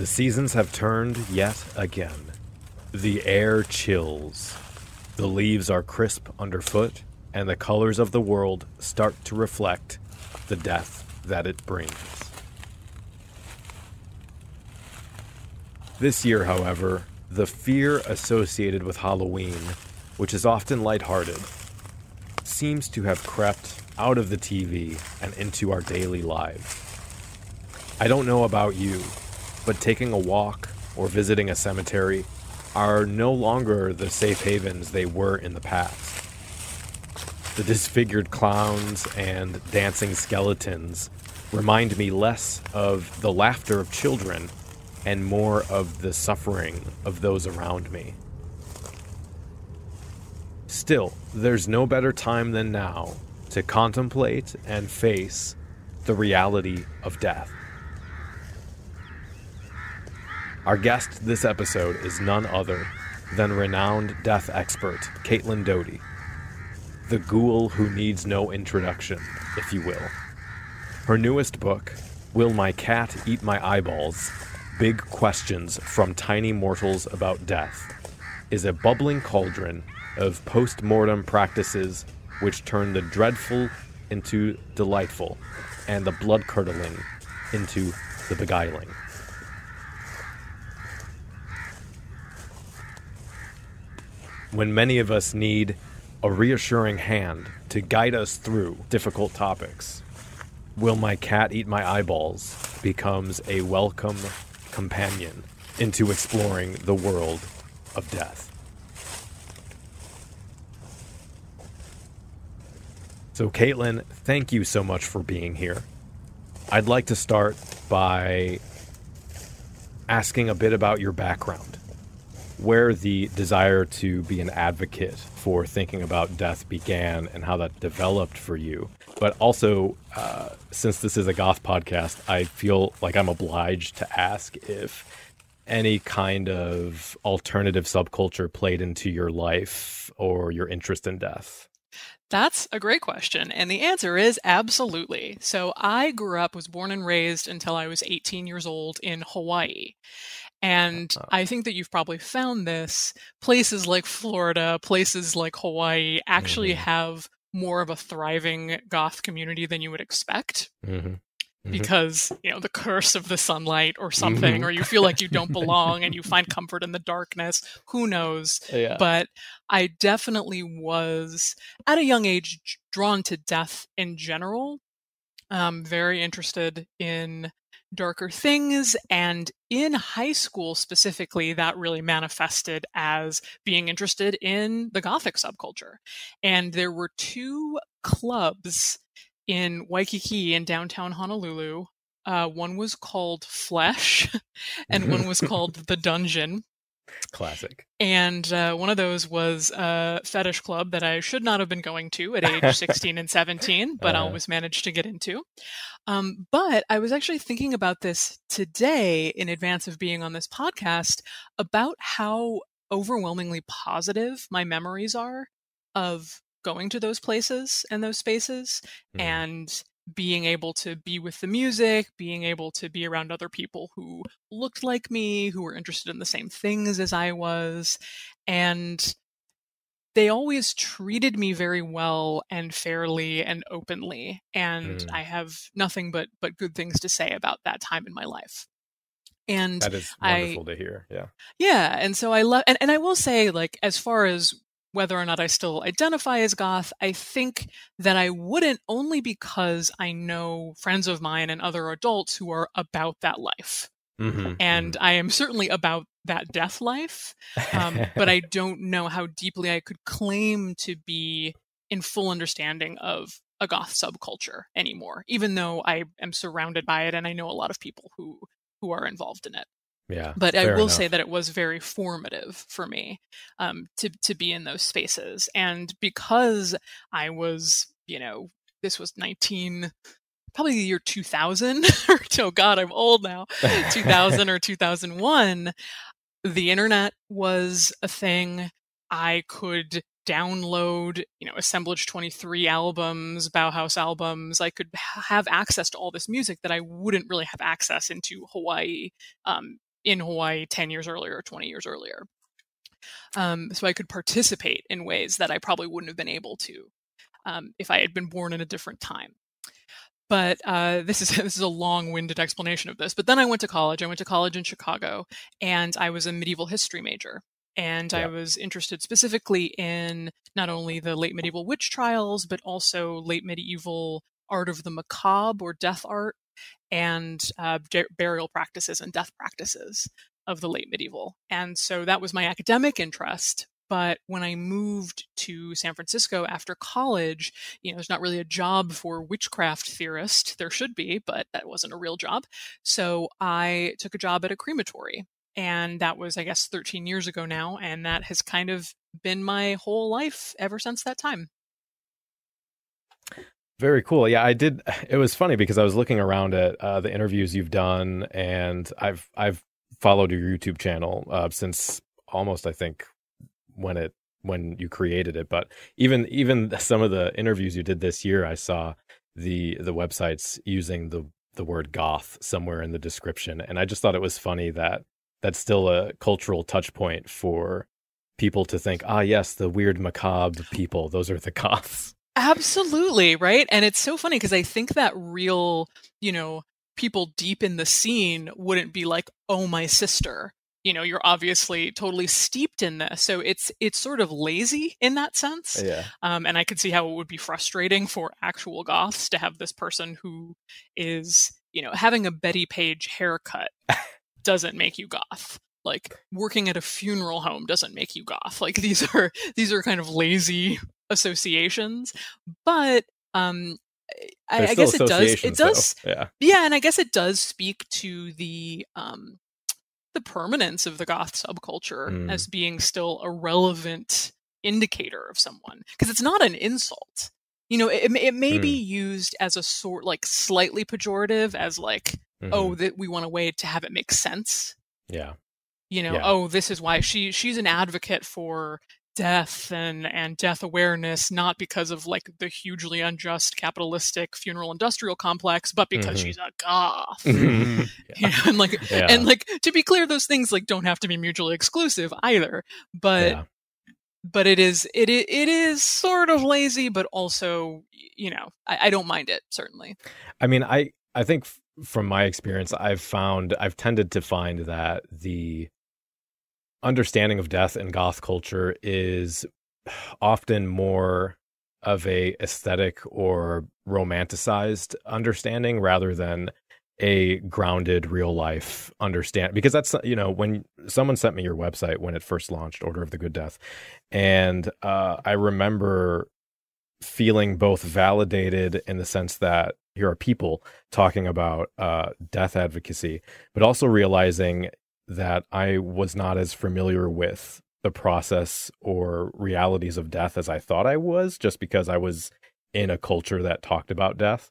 The seasons have turned yet again. The air chills. The leaves are crisp underfoot, and the colors of the world start to reflect the death that it brings. This year, however, the fear associated with Halloween, which is often lighthearted, seems to have crept out of the TV and into our daily lives. I don't know about you, but taking a walk or visiting a cemetery are no longer the safe havens they were in the past. The disfigured clowns and dancing skeletons remind me less of the laughter of children and more of the suffering of those around me. Still, there's no better time than now to contemplate and face the reality of death. Our guest this episode is none other than renowned death expert Caitlin Doughty, the ghoul who needs no introduction, if you will. Her newest book, Will My Cat Eat My Eyeballs? Big Questions from Tiny Mortals About Death, is a bubbling cauldron of post mortem practices which turn the dreadful into delightful and the blood curdling into the beguiling. When many of us need a reassuring hand to guide us through difficult topics, Will My Cat Eat My Eyeballs becomes a welcome companion into exploring the world of death. So, Caitlin, thank you so much for being here. I'd like to start by asking a bit about your background, where the desire to be an advocate for thinking about death began and how that developed for you. But also, uh, since this is a goth podcast, I feel like I'm obliged to ask if any kind of alternative subculture played into your life or your interest in death. That's a great question. And the answer is absolutely. So I grew up, was born and raised until I was 18 years old in Hawaii. And uh-huh. I think that you've probably found this. Places like Florida, places like Hawaii actually mm-hmm. have more of a thriving goth community than you would expect. Mm-hmm. Mm-hmm. because you know the curse of the sunlight or something mm-hmm. or you feel like you don't belong and you find comfort in the darkness who knows yeah. but i definitely was at a young age drawn to death in general um, very interested in darker things and in high school specifically that really manifested as being interested in the gothic subculture and there were two clubs in Waikiki in downtown Honolulu. Uh, one was called Flesh, and one was called The Dungeon. Classic. And uh, one of those was a fetish club that I should not have been going to at age 16 and 17, but uh, I always managed to get into. Um, but I was actually thinking about this today in advance of being on this podcast about how overwhelmingly positive my memories are of going to those places and those spaces mm. and being able to be with the music, being able to be around other people who looked like me, who were interested in the same things as I was. And they always treated me very well and fairly and openly. And mm. I have nothing but but good things to say about that time in my life. And that is wonderful I, to hear. Yeah. Yeah. And so I love and, and I will say, like, as far as whether or not I still identify as goth, I think that I wouldn't only because I know friends of mine and other adults who are about that life. Mm-hmm, and mm-hmm. I am certainly about that death life, um, but I don't know how deeply I could claim to be in full understanding of a goth subculture anymore, even though I am surrounded by it and I know a lot of people who who are involved in it. Yeah. But I will enough. say that it was very formative for me um, to to be in those spaces, and because I was, you know, this was nineteen, probably the year two thousand, or oh God, I'm old now, two thousand or two thousand one. The internet was a thing. I could download, you know, Assemblage 23 albums, Bauhaus albums. I could have access to all this music that I wouldn't really have access into Hawaii um, in Hawaii 10 years earlier or 20 years earlier. Um, so I could participate in ways that I probably wouldn't have been able to um, if I had been born in a different time. But uh, this is this is a long-winded explanation of this. But then I went to college. I went to college in Chicago, and I was a medieval history major. And I was interested specifically in not only the late medieval witch trials, but also late medieval art of the macabre or death art and uh, burial practices and death practices of the late medieval. And so that was my academic interest. But when I moved to San Francisco after college, you know, there's not really a job for witchcraft theorist. There should be, but that wasn't a real job. So I took a job at a crematory. And that was, I guess, 13 years ago now. And that has kind of been my whole life ever since that time. Very cool. Yeah, I did. It was funny because I was looking around at uh, the interviews you've done, and I've I've followed your YouTube channel uh, since almost I think when it when you created it. But even even some of the interviews you did this year, I saw the the websites using the the word goth somewhere in the description, and I just thought it was funny that that's still a cultural touch point for people to think, ah, yes, the weird macabre people, those are the goths. Absolutely, right? And it's so funny because I think that real, you know, people deep in the scene wouldn't be like, "Oh, my sister." You know, you're obviously totally steeped in this. So it's it's sort of lazy in that sense. Yeah. Um, and I could see how it would be frustrating for actual goths to have this person who is, you know, having a Bettie Page haircut doesn't make you goth like working at a funeral home doesn't make you goth like these are these are kind of lazy associations, but um, I, I guess it does. It does. Though. Yeah. Yeah, and I guess it does speak to the um, the permanence of the goth subculture mm. as being still a relevant indicator of someone because it's not an insult. You know, it, it may mm. be used as a sort like slightly pejorative, as like, oh, mm-hmm. oh, that we want a way to have it make sense. Yeah. You know, yeah. oh, this is why she she's an advocate for death and and death awareness not because of like the hugely unjust capitalistic funeral industrial complex but because mm-hmm. she's a goth mm-hmm. yeah. you know, and like yeah. and like to be clear those things like don't have to be mutually exclusive either but yeah. but it is it it is sort of lazy but also you know I, I don't mind it certainly i mean i i think from my experience i've found i've tended to find that the understanding of death in goth culture is often more of a aesthetic or romanticized understanding rather than a grounded real life understand because that's you know when someone sent me your website when it first launched order of the good death and uh, i remember feeling both validated in the sense that here are people talking about uh, death advocacy but also realizing that I was not as familiar with the process or realities of death as I thought I was, just because I was in a culture that talked about death.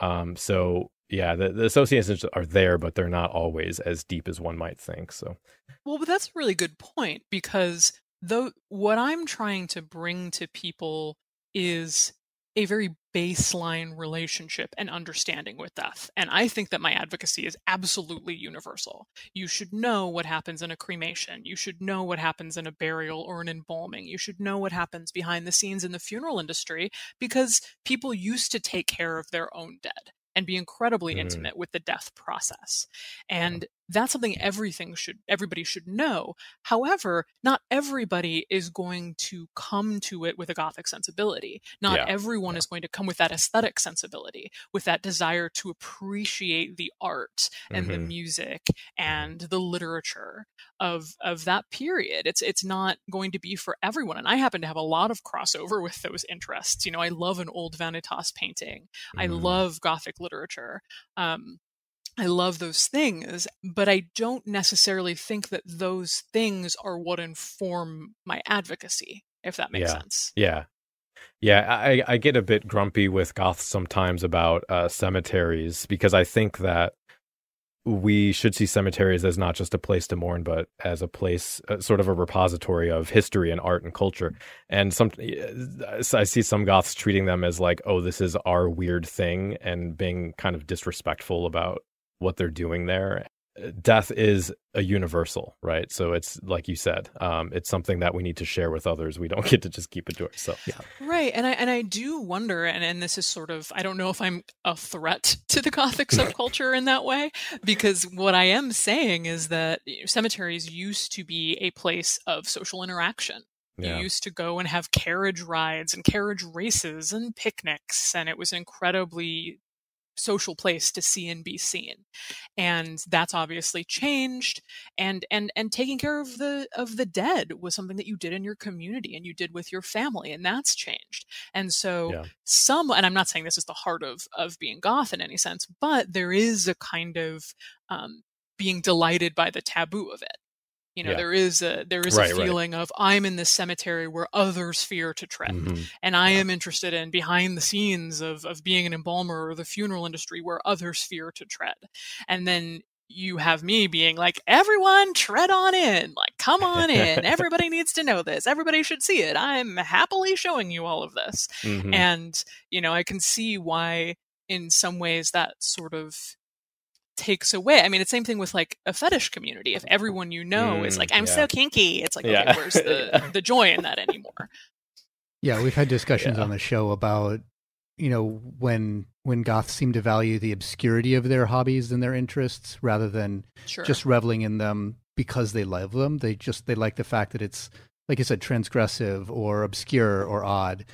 Um, so yeah, the, the associations are there, but they're not always as deep as one might think. So, well, but that's a really good point because though what I'm trying to bring to people is a very baseline relationship and understanding with death. And I think that my advocacy is absolutely universal. You should know what happens in a cremation. You should know what happens in a burial or an embalming. You should know what happens behind the scenes in the funeral industry because people used to take care of their own dead and be incredibly mm. intimate with the death process. And that's something everything should everybody should know. However, not everybody is going to come to it with a gothic sensibility. Not yeah. everyone yeah. is going to come with that aesthetic sensibility, with that desire to appreciate the art and mm-hmm. the music mm-hmm. and the literature of of that period. It's it's not going to be for everyone. And I happen to have a lot of crossover with those interests. You know, I love an old Vanitas painting. Mm. I love gothic literature. Um, I love those things, but I don't necessarily think that those things are what inform my advocacy, if that makes yeah. sense. Yeah. Yeah, I, I get a bit grumpy with goths sometimes about uh, cemeteries because I think that we should see cemeteries as not just a place to mourn, but as a place, uh, sort of a repository of history and art and culture. And some, I see some goths treating them as like, oh, this is our weird thing, and being kind of disrespectful about what they're doing there. death is a universal, right? So it's like you said, um, it's something that we need to share with others. We don't get to just keep it to ourselves. Yeah. Right. And I and I do wonder, and, and this is sort of I don't know if I'm a threat to the Gothic subculture in that way, because what I am saying is that you know, cemeteries used to be a place of social interaction. Yeah. You used to go and have carriage rides and carriage races and picnics, and it was incredibly social place to see and be seen. And that's obviously changed and and and taking care of the of the dead was something that you did in your community and you did with your family and that's changed. And so yeah. some and i'm not saying this is the heart of of being goth in any sense but there is a kind of um, being delighted by the taboo of it you know, yeah. there is a there is right, a feeling right. of I'm in this cemetery where others fear to tread, mm-hmm. and I yeah. am interested in behind the scenes of of being an embalmer or the funeral industry where others fear to tread, and then you have me being like, everyone tread on in, like, come on in. Everybody needs to know this. Everybody should see it. I'm happily showing you all of this. Mm-hmm. And, you know, I can see why, in some ways, that sort of takes away. I mean, it's same thing with like a fetish community. If everyone you know mm, is like, I'm yeah. so kinky, it's like, okay, yeah. where's the, the joy in that anymore? Yeah, we've had discussions yeah. on the show about, you know, when when goths seem to value the obscurity of their hobbies and their interests rather than sure. just reveling in them because they love them. They just they like the fact that it's like I said, transgressive or obscure or odd.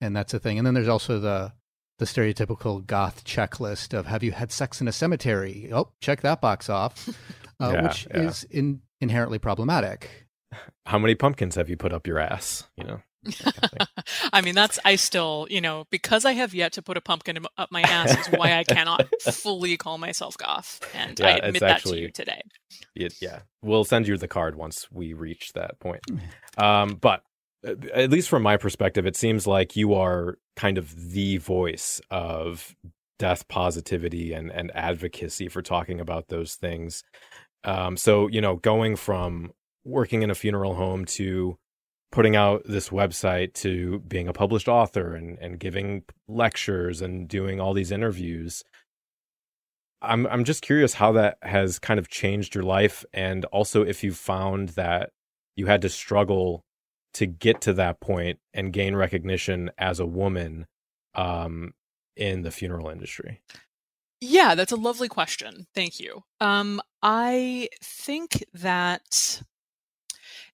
And that's a thing. And then there's also the the stereotypical goth checklist of have you had sex in a cemetery? Oh, check that box off, uh, yeah, which yeah. is in, inherently problematic. How many pumpkins have you put up your ass? You know. I mean, that's I still, you know, because I have yet to put a pumpkin up my ass is why I cannot fully call myself goth, and yeah, I admit that to you today. It, yeah, we'll send you the card once we reach that point. Um, but at least from my perspective, it seems like you are kind of the voice of death positivity and, and advocacy for talking about those things. Um, so, you know, going from working in a funeral home to putting out this website to being a published author and, and giving lectures and doing all these interviews. I'm I'm just curious how that has kind of changed your life and also if you found that you had to struggle to get to that point and gain recognition as a woman um, in the funeral industry? Yeah, that's a lovely question. Thank you. Um, I think that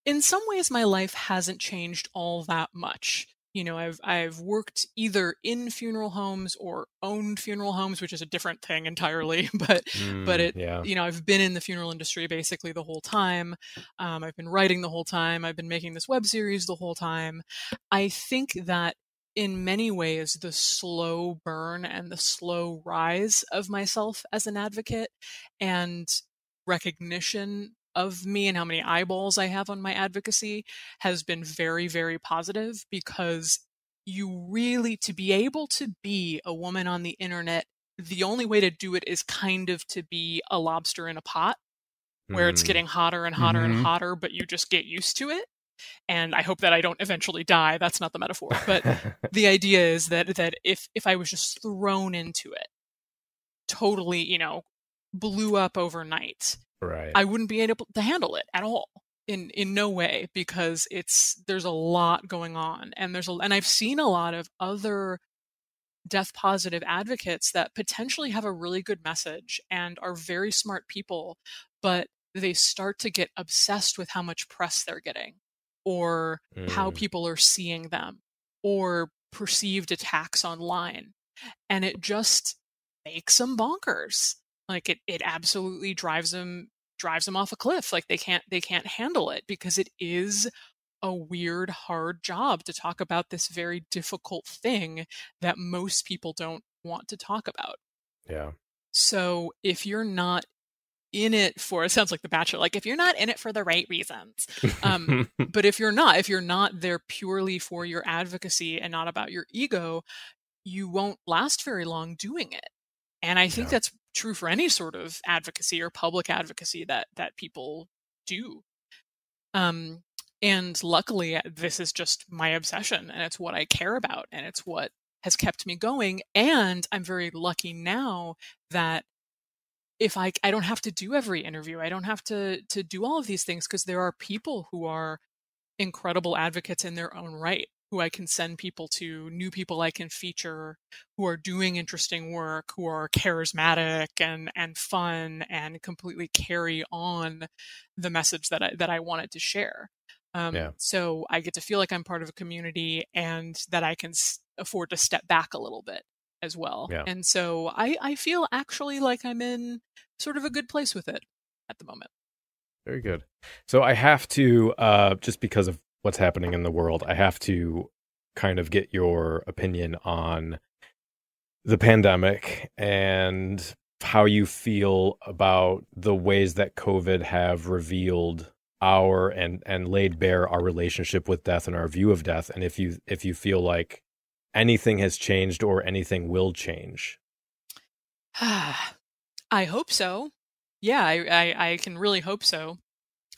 in some ways my life hasn't changed all that much you know i've i've worked either in funeral homes or owned funeral homes which is a different thing entirely but mm, but it yeah. you know i've been in the funeral industry basically the whole time. Um, i've been writing the whole time. I've been making this web series the whole time. I think that in many ways the slow burn and the slow rise of myself as an advocate and recognition of me and how many eyeballs I have on my advocacy has been very, very positive because you really, to be able to be a woman on the internet, the only way to do it is kind of to be a lobster in a pot where mm. it's getting hotter and hotter mm-hmm. and hotter, but you just get used to it. And I hope that I don't eventually die. That's not the metaphor. But the idea is that that if if I was just thrown into it, totally, you know, blew up overnight, right i wouldn't be able to handle it at all in in no way because it's there's a lot going on and there's a and i've seen a lot of other death positive advocates that potentially have a really good message and are very smart people but they start to get obsessed with how much press they're getting or mm. how people are seeing them or perceived attacks online and it just makes them bonkers like it it absolutely drives them drives them off a cliff like they can't they can't handle it because it is a weird hard job to talk about this very difficult thing that most people don't want to talk about. Yeah. So if you're not in it for it sounds like the bachelor like if you're not in it for the right reasons um, but if you're not if you're not there purely for your advocacy and not about your ego you won't last very long doing it and i think yeah. that's true for any sort of advocacy or public advocacy that that people do. Um, and luckily, uh, this is just my obsession, and it's what I care about, and it's what has kept me going. And I'm very lucky now that if I I don't have to do every interview, I don't have to to do all of these things because there are people who are incredible advocates in their own right who I can send people to, new people I can feature who are doing interesting work, who are charismatic and and fun and completely carry on the message that I that I wanted to share. Um, yeah. So I get to feel like I'm part of a community and that I can s- afford to step back a little bit as well. Yeah. And so I, I feel actually like I'm in sort of a good place with it at the moment. Very good. So I have to, uh, just because of what's happening in the world, I have to kind of get your opinion on the pandemic and how you feel about the ways that COVID have revealed our and and laid bare our relationship with death and our view of death and if you if you feel like anything has changed or anything will change. I hope so. Yeah I, I i can really hope so.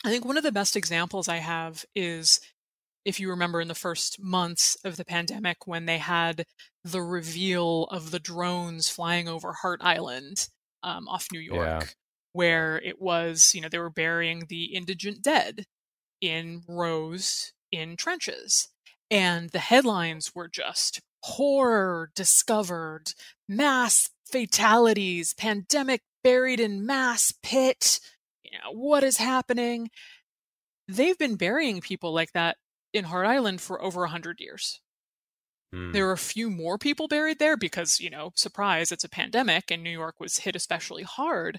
I think one of the best examples i have is if you remember in the first months of the pandemic when they had the reveal of the drones flying over Hart Island um, off New York, yeah. where it was, you know, they were burying the indigent dead in rows in trenches. And the headlines were just horror discovered, mass fatalities, pandemic buried in mass pit. You know, what is happening? They've been burying people like that in Hart Island for over a hundred years. Mm. There are a few more people buried there because, you know, surprise, it's a pandemic and New York was hit especially hard.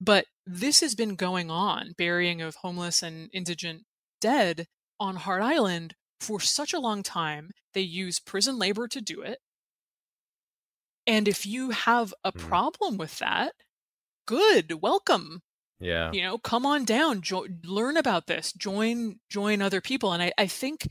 But this has been going on, burying of homeless and indigent dead on Hart Island for such a long time. They use prison labor to do it. And if you have a mm. problem with that, good, welcome. Yeah. You know, come on down, jo- learn about this, join join other people. And I, I think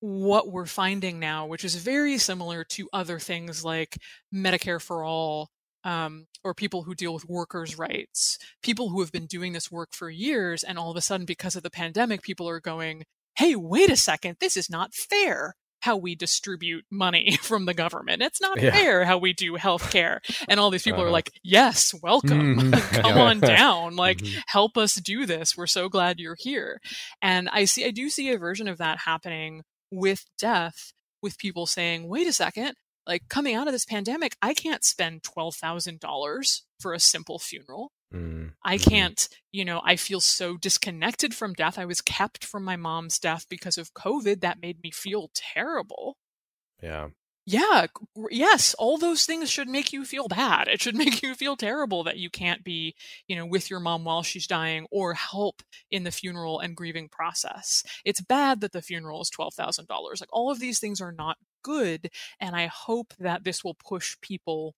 what we're finding now, which is very similar to other things like Medicare for all, um, or people who deal with workers' rights, people who have been doing this work for years, and all of a sudden, because of the pandemic, people are going, hey, wait a second, this is not fair how we distribute money from the government. It's not yeah. fair how we do healthcare. And all these people uh-huh. are like, yes, welcome. Mm-hmm. Come on down. Like, mm-hmm. help us do this. We're so glad you're here. And I see, I do see a version of that happening with death, with people saying, wait a second, like coming out of this pandemic, I can't spend $12,000 for a simple funeral. Mm. I mm-hmm. can't, you know, I feel so disconnected from death. I was kept from my mom's death because of COVID. That made me feel terrible. Yeah. Yeah. Yes. All those things should make you feel bad. It should make you feel terrible that you can't be, you know, with your mom while she's dying or help in the funeral and grieving process. It's bad that the funeral is $12,000. Like all of these things are not good. And I hope that this will push people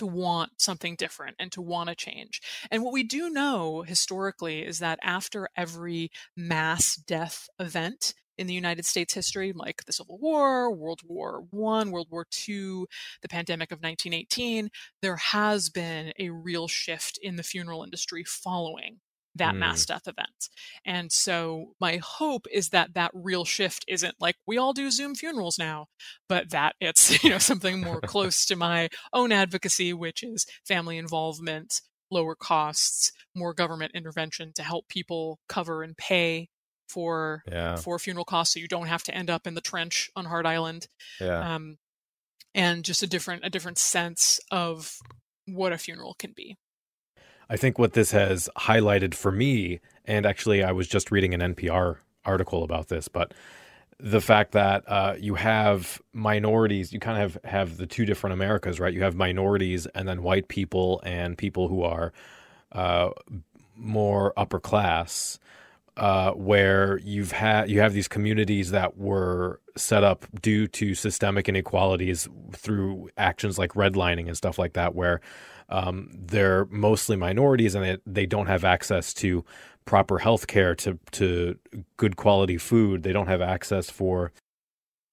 to want something different and to want to change. And what we do know historically is that after every mass death event in the United States history, like the Civil War, World War One, World War Two, the pandemic of 1918, there has been a real shift in the funeral industry following that mm. mass death event. And so my hope is that that real shift isn't like we all do Zoom funerals now, but that it's, you know, something more close to my own advocacy, which is family involvement, lower costs, more government intervention to help people cover and pay for yeah. for funeral costs so you don't have to end up in the trench on Hart Island. Yeah. Um, and just a different a different sense of what a funeral can be. I think what this has highlighted for me, and actually, I was just reading an NPR article about this, but the fact that uh, you have minorities, you kind of have, have the two different Americas, right? You have minorities and then white people and people who are uh, more upper class. Uh, where you've had you have these communities that were set up due to systemic inequalities through actions like redlining and stuff like that, where um, they're mostly minorities and they, they don't have access to proper health care, to, to good quality food. They don't have access for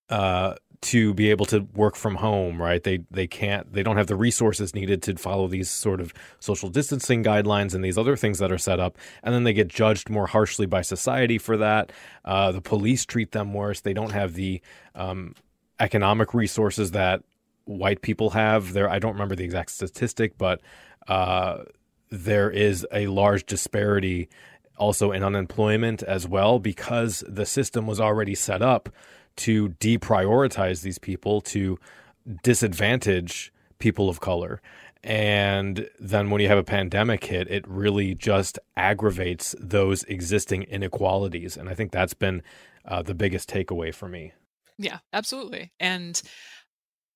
uh, to be able to work from home, right? They they can't they don't have the resources needed to follow these sort of social distancing guidelines and these other things that are set up, and then they get judged more harshly by society for that. Uh, the police treat them worse. They don't have the um, economic resources that white people have. There, I don't remember the exact statistic, but uh, there is a large disparity also in unemployment as well because the system was already set up to deprioritize these people to disadvantage people of color. And then when you have a pandemic hit it really just aggravates those existing inequalities. And i think that's been uh, the biggest takeaway for me. Yeah absolutely. And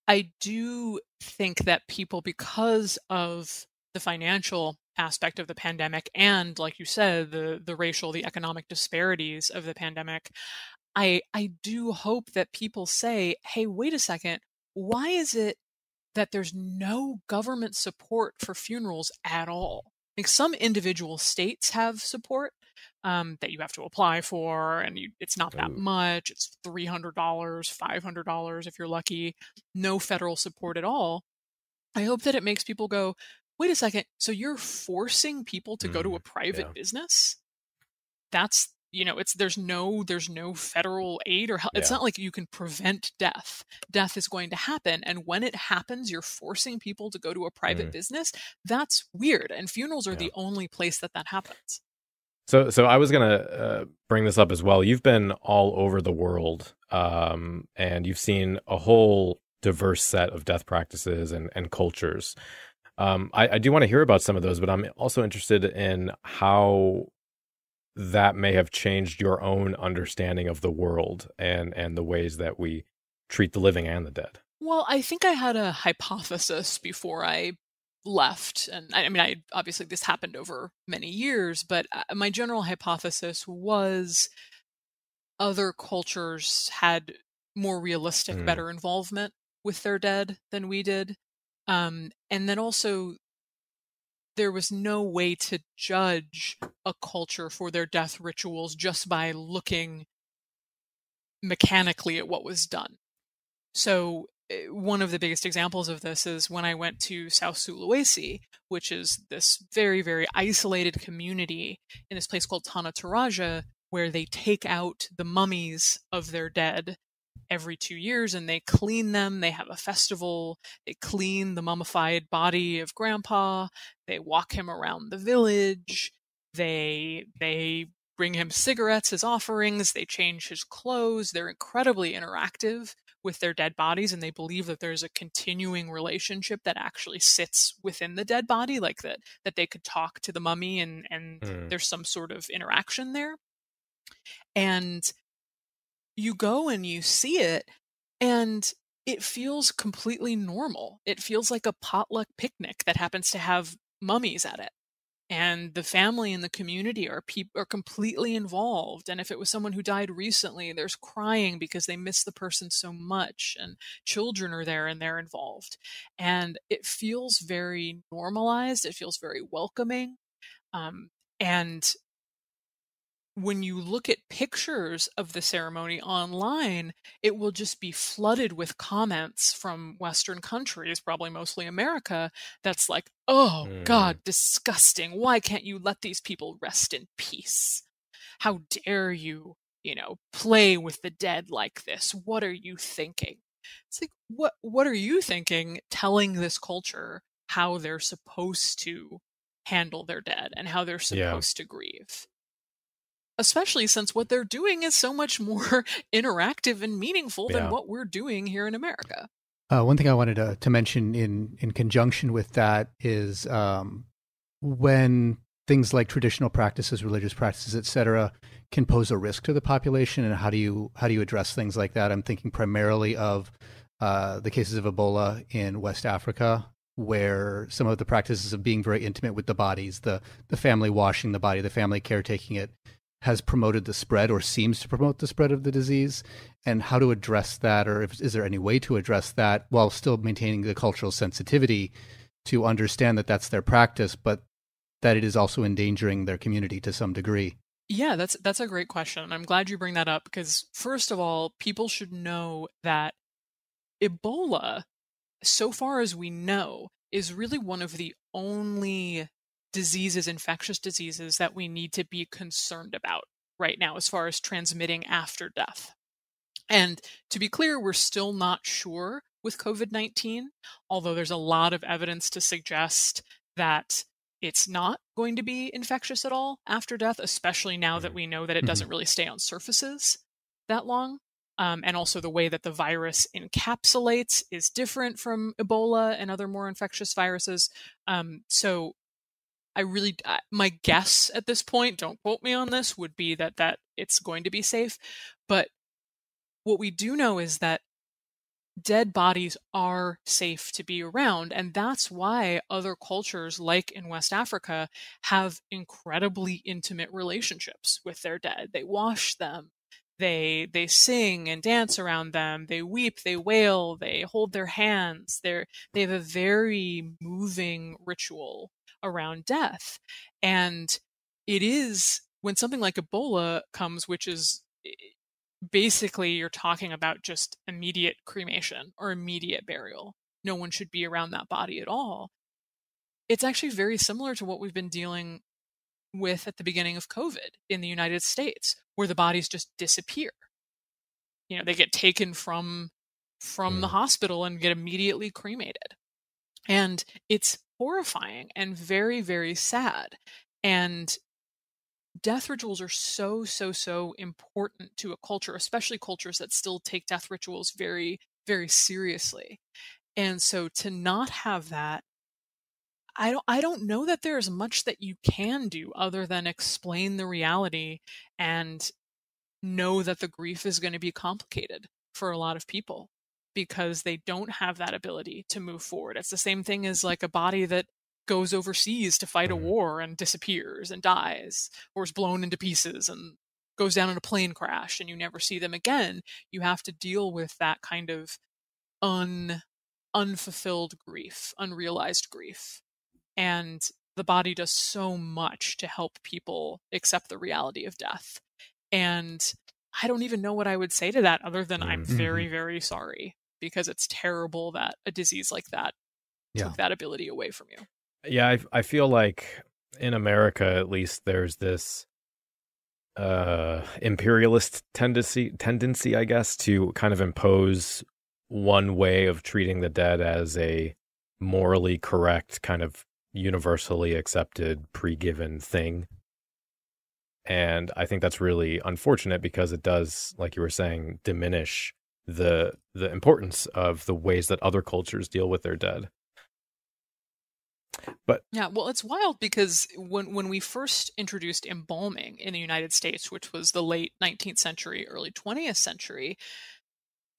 i do think that people because of the financial aspect of the pandemic and like you said the the racial the economic disparities of the pandemic i i do hope that people say hey wait a second why is it that there's no government support for funerals at all? Like some individual states have support um, that you have to apply for and you, it's not that Ooh. much it's $300 $500 if you're lucky no federal support at all i hope that it makes people go wait a second, so you're forcing people to mm, go to a mm, private yeah. business? That's you know it's there's no there's no federal aid or help. Yeah. it's not like you can prevent death death is going to happen and when it happens you're forcing people to go to a private mm. business that's weird and funerals are yeah. the only place that that happens so so i was going to uh, bring this up as well you've been all over the world um, and you've seen a whole diverse set of death practices and, and cultures um, I, I do want to hear about some of those, but I'm also interested in how that may have changed your own understanding of the world and and the ways that we treat the living and the dead. Well, I think I had a hypothesis before I left and I, mean I obviously this happened over many years, but uh, my general hypothesis was other cultures had more realistic mm. better involvement with their dead than we did. Um, and then also, there was no way to judge a culture for their death rituals just by looking mechanically at what was done. So, one of the biggest examples of this is when I went to South Sulawesi, which is this very, very isolated community in this place called Tanah Toraja, where they take out the mummies of their dead every two years and they clean them. They have a festival. They clean the mummified body of grandpa. They walk him around the village. They, they bring him cigarettes as offerings. They change his clothes. They're incredibly interactive with their dead bodies and they believe that there's a continuing relationship that actually sits within the dead body like that that they could talk to the mummy and and mm. there's some sort of interaction there and you go and you see it and it feels completely normal. It feels like a potluck picnic that happens to have mummies at it. And the family and the community are pe- are completely involved. And if it was someone who died recently, there's crying because they miss the person so much, and children are there and they're involved. And it feels very normalized. It feels very welcoming. Um, and when you look at pictures of the ceremony online, it will just be flooded with comments from Western countries, probably mostly America, that's like, oh, mm. God, disgusting. Why can't you let these people rest in peace? How dare you, you know, play with the dead like this? What are you thinking? It's like, what, what are you thinking telling this culture how they're supposed to handle their dead and how they're supposed yeah. to grieve? Especially since what they're doing is so much more interactive and meaningful yeah. than what we're doing here in America. Uh, one thing I wanted to, to mention in, in conjunction with that is um, when things like traditional practices, religious practices, etc., can pose a risk to the population, and how do you how do you address things like that? I'm thinking primarily of uh, the cases of Ebola in West Africa, where some of the practices of being very intimate with the bodies, the the family washing the body, the family caretaking it, has promoted the spread or seems to promote the spread of the disease and how to address that or if, is there any way to address that while still maintaining the cultural sensitivity to understand that that's their practice but that it is also endangering their community to some degree? Yeah that's that's a great question i'm glad you bring that up because first of all people should know that ebola so far as we know is really one of the only diseases, infectious diseases that we need to be concerned about right now as far as transmitting after death. And to be clear, we're still not sure with COVID 19, although there's a lot of evidence to suggest that it's not going to be infectious at all after death, especially now that mm-hmm. we know that it doesn't mm-hmm. really stay on surfaces that long. Um, and also the way that the virus encapsulates is different from Ebola and other more infectious viruses. Um, so I really, my guess at this point, don't quote me on this, would be that that it's going to be safe. But what we do know is that dead bodies are safe to be around. And that's why other cultures, like in West Africa, have incredibly intimate relationships with their dead. They wash them. They, they sing and dance around them. They weep, they wail, they hold their hands. They're, they have a very moving ritual around death. And it is when something like Ebola comes, which is basically you're talking about just immediate cremation or immediate burial. No one should be around that body at all. It's actually very similar to what we've been dealing with at the beginning of COVID in the United States, where the bodies just disappear. You know, they get taken from from mm. the hospital and get immediately cremated. And it's horrifying and very, very sad. And death rituals are so so so important to a culture especially cultures that still take death rituals very very seriously and so to not have that i don't i don't know that there's much that you can do other than explain the reality and know that the grief is going to be complicated for a lot of people because they don't have that ability to move forward. It's the same thing as like a body that goes overseas to fight a mm-hmm. war and disappears and dies or is blown into pieces and goes down in a plane crash and you never see them again. You have to deal with that kind of un unfulfilled grief unrealized grief. And the body does so much to help people accept the reality of death. And i don't even know what i would say to that other than i'm mm-hmm. very very sorry because it's terrible that a disease like that yeah. took that ability away from you yeah, I I feel like in America at least there's this uh imperialist tendency tendency I guess to kind of impose one way of treating the dead as a morally correct kind of universally accepted pre-given thing. And I think that's really unfortunate because it does like you were saying diminish the the importance of the ways that other cultures deal with their dead. But yeah, well, it's wild because when when we first introduced embalming in the United States, which was the late 19th century, early 20th century,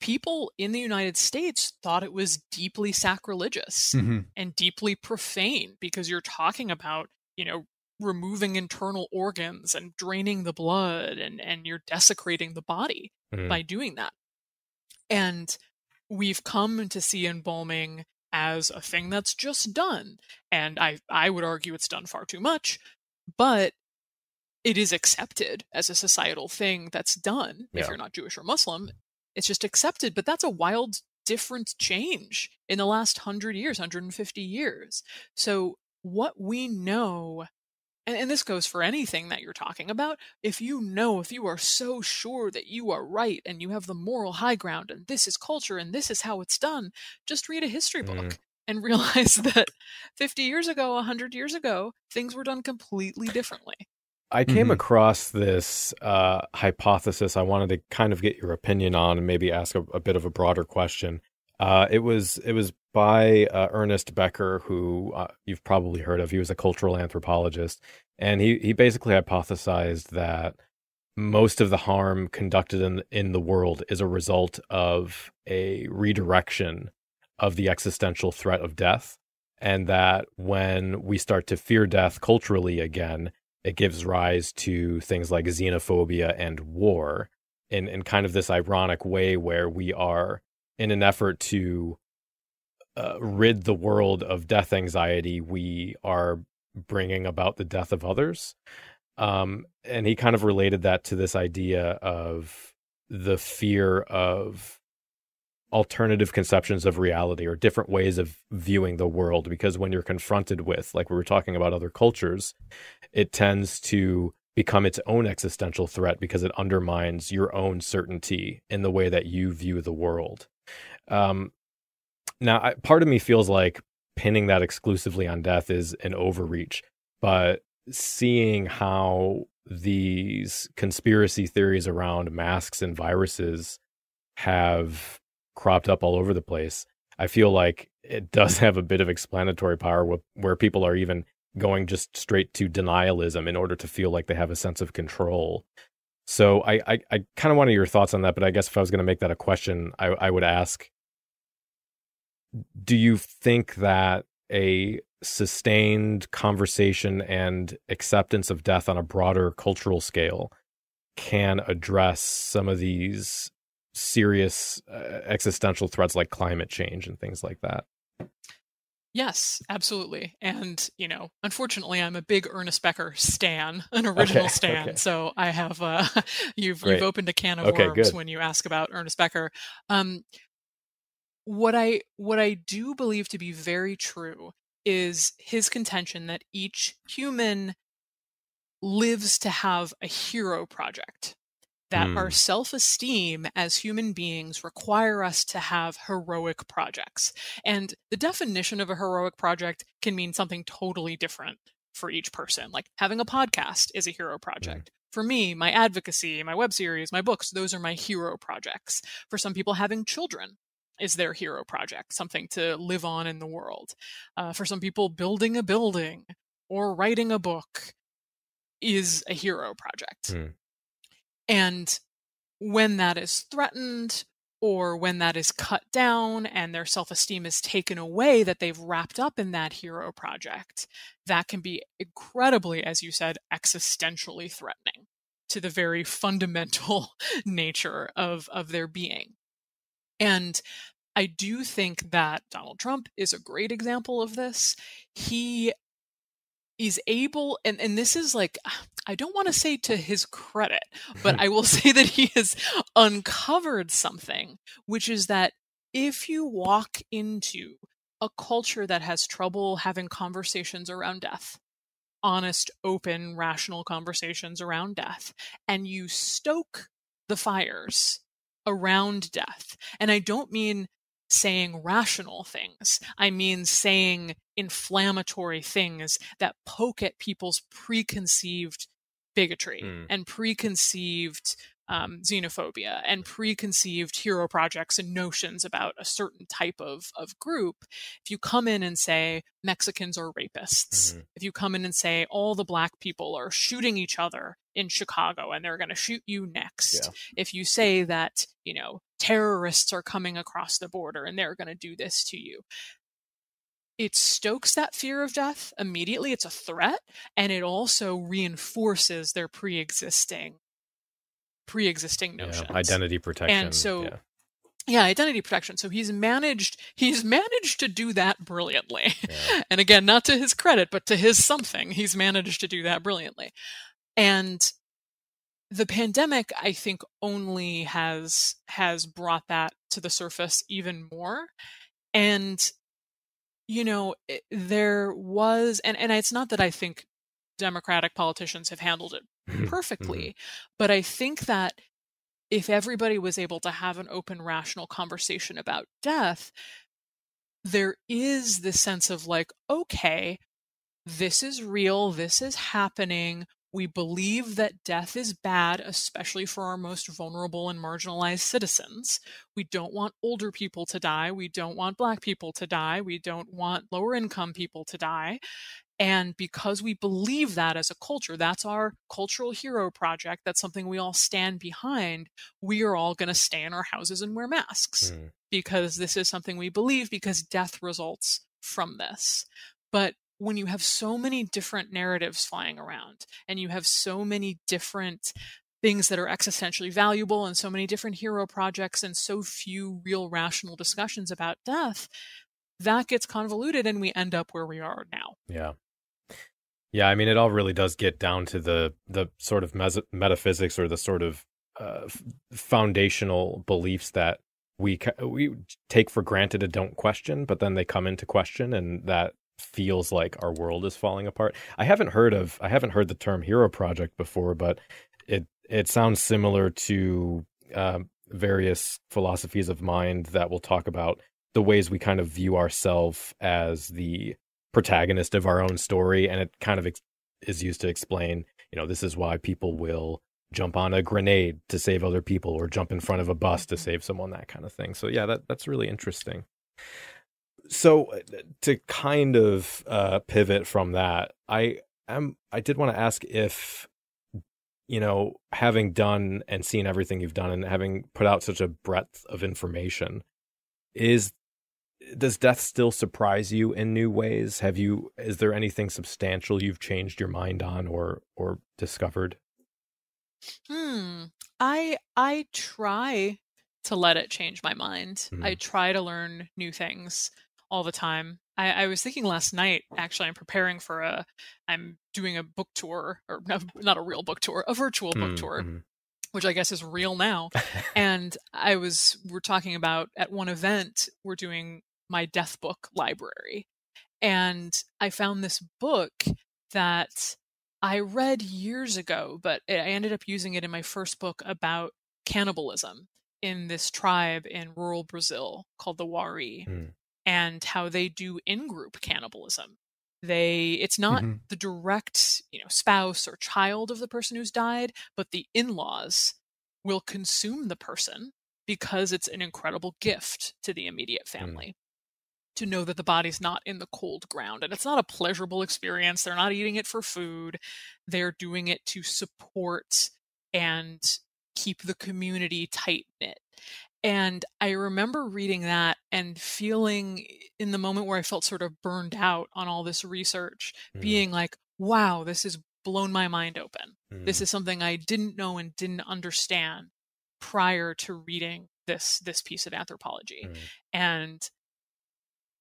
people in the United States thought it was deeply sacrilegious mm-hmm. and deeply profane because you're talking about, you know, removing internal organs and draining the blood and and you're desecrating the body mm-hmm. by doing that. And we've come to see embalming as a thing that's just done. And I, I would argue it's done far too much, but it is accepted as a societal thing that's done yeah. if you're not Jewish or Muslim. It's just accepted, but that's a wild different change in the last 100 years, 150 years. So what we know and, and this goes for anything that you're talking about, if you know, if you are so sure that you are right and you have the moral high ground and this is culture and this is how it's done, just read a history book. Mm. And realize that 50 years ago, 100 years ago, things were done completely differently. I came mm-hmm. across this uh, hypothesis I wanted to kind of get your opinion on and maybe ask a, a bit of a broader question. Uh, it was it was by uh, Ernest Becker, who uh, you've probably heard of. He was a cultural anthropologist, and he he basically hypothesized that most of the harm conducted in in the world is a result of a redirection of the existential threat of death, and that when we start to fear death culturally again, it gives rise to things like xenophobia and war, in in kind of this ironic way where we are in an effort to uh, rid the world of death anxiety, we are bringing about the death of others. Um, and he kind of related that to this idea of the fear of alternative conceptions of reality or different ways of viewing the world. Because when you're confronted with, like we were talking about other cultures, it tends to become its own existential threat because it undermines your own certainty in the way that you view the world. Um, now, I, part of me feels like pinning that exclusively on death is an overreach. but seeing how these conspiracy theories around masks and viruses have cropped up all over the place, I feel like it does have a bit of explanatory power where, where people are even going just straight to denialism in order to feel like they have a sense of control. So I, I, I kind of wanted your thoughts on that, but I guess if I was going to make that a question, I, I would ask Do you think that a sustained conversation and acceptance of death on a broader cultural scale can address some of these serious uh, existential threats like climate change and things like that. Yes, absolutely. And, you know, unfortunately I'm a big Ernest Becker stan, an original okay, stan. Okay. So I have uh you've Great. you've opened a can of okay, worms good. when you ask about Ernest Becker. Um what I what I do believe to be very true is his contention that each human lives to have a hero project that mm. our self esteem as human beings require us to have heroic projects. And the definition of a heroic project can mean something totally different for each person. Like having a podcast is a hero hmm. project. Mm. For me, my advocacy, my web series, my books, those are my hero projects. For some people, having children is their hero project, something to live on in the world. Uh, for some people, building a building or writing a book is a hero project. Mm. And when that is threatened or when that is cut down and their self esteem is taken away that they've wrapped up in that hero project, that can be incredibly, as you said, existentially threatening to the very fundamental nature of, of their being. And I do think that Donald Trump is a great example of this. He is able and and this is like I don't want to say to his credit, but I will say that he has uncovered something, which is that if you walk into a culture that has trouble having conversations around death, honest, open, rational conversations around death, and you stoke the fires around death. And I don't mean saying rational things. I mean saying inflammatory things that poke at people's preconceived bigotry mm. and preconceived um, xenophobia and preconceived hero projects and notions about a certain type of, of group. If you come in and say Mexicans are rapists, mm-hmm. if you come in and say all the black people are shooting each other in Chicago and they're going to shoot you next, yeah. if you say that, you know, terrorists are coming across the border and they're going to do this to you, it stokes that fear of death immediately. It's a threat, and it also reinforces their pre-existing pre-existing notions. Yeah, identity protection. And so yeah. yeah. identity protection. So he's managed he's managed to do that brilliantly. Yeah. and again, not to his credit, but to his something, he's managed to do that brilliantly. And the pandemic I think only has has brought that to the surface even more. And you know, there was, and, and it's not that I think Democratic politicians have handled it mm-hmm. perfectly, mm-hmm. but I think that if everybody was able to have an open, rational conversation about death, there is this sense of like, okay, this is real, this is happening. We believe that death is bad, especially for our most vulnerable and marginalized citizens. We don't want older people to die. We don't want black people to die. We don't want lower income people to die. And because we believe that as a culture, that's our cultural hero project, that's something we all stand behind, we are all going to stay in our houses and wear masks mm. because this is something we believe because death results from this. But when you have so many different narratives flying around and you have so many different things that are existentially valuable and so many different hero projects and so few real rational discussions about death, that gets convoluted and we end up where we are now. Yeah. Yeah, I mean, it all really does get down to the the sort of mes- metaphysics or the sort of uh, foundational beliefs that we ca- we take for granted and don't question, but then they come into question, and that feels like our world is falling apart. I haven't heard of I haven't heard the term hero project before, but it it sounds similar to uh, various philosophies of mind that will talk about the ways we kind of view ourselves as the protagonist of our own story, and it kind of ex- is used to explain, you know, this is why people will jump on a grenade to save other people or jump in front of a bus to mm-hmm. save someone, that kind of thing. So yeah, that that's really interesting. So uh, to kind of uh, pivot from that, I am I did want to ask if you know, having done and seen everything you've done and having put out such a breadth of information, is does death still surprise you in new ways? Have you is there anything substantial you've changed your mind on or or discovered? Hmm. I I try to let it change my mind. Mm-hmm. I try to learn new things all the time. I, I, was thinking last night, actually, I'm preparing for a, I'm doing a book tour, or not a real book tour, a virtual book mm, tour, mm-hmm. which I guess is real now. and I was, we're talking about at one event, we're doing my death book library. And I found this book that I read years ago, but I ended up using it in my first book about cannibalism in this tribe in rural Brazil called the Wari. Mm and how they do in-group cannibalism. They it's not mm-hmm. the direct, you know, spouse or child of the person who's died, but the in-laws will consume the person because it's an incredible gift to the immediate mm. family. To know that the body's not in the cold ground. And it's not a pleasurable experience. They're not eating it for food. They're doing it to support and keep the community tight knit. And I remember reading that and feeling in the moment where I felt sort of burned out on all this research, mm. being like, wow, this has blown my mind open. Mm. This is something I didn't know and didn't understand prior to reading this this piece of anthropology. Mm. And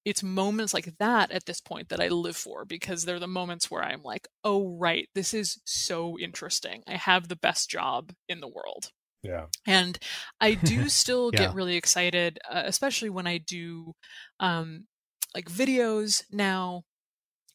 it's moments like that at this point that I live for because they're the moments where I'm like, oh, right, this is so interesting. I have the best job in the world. Yeah. And I do still yeah. get really excited, uh, especially when I do um, like videos now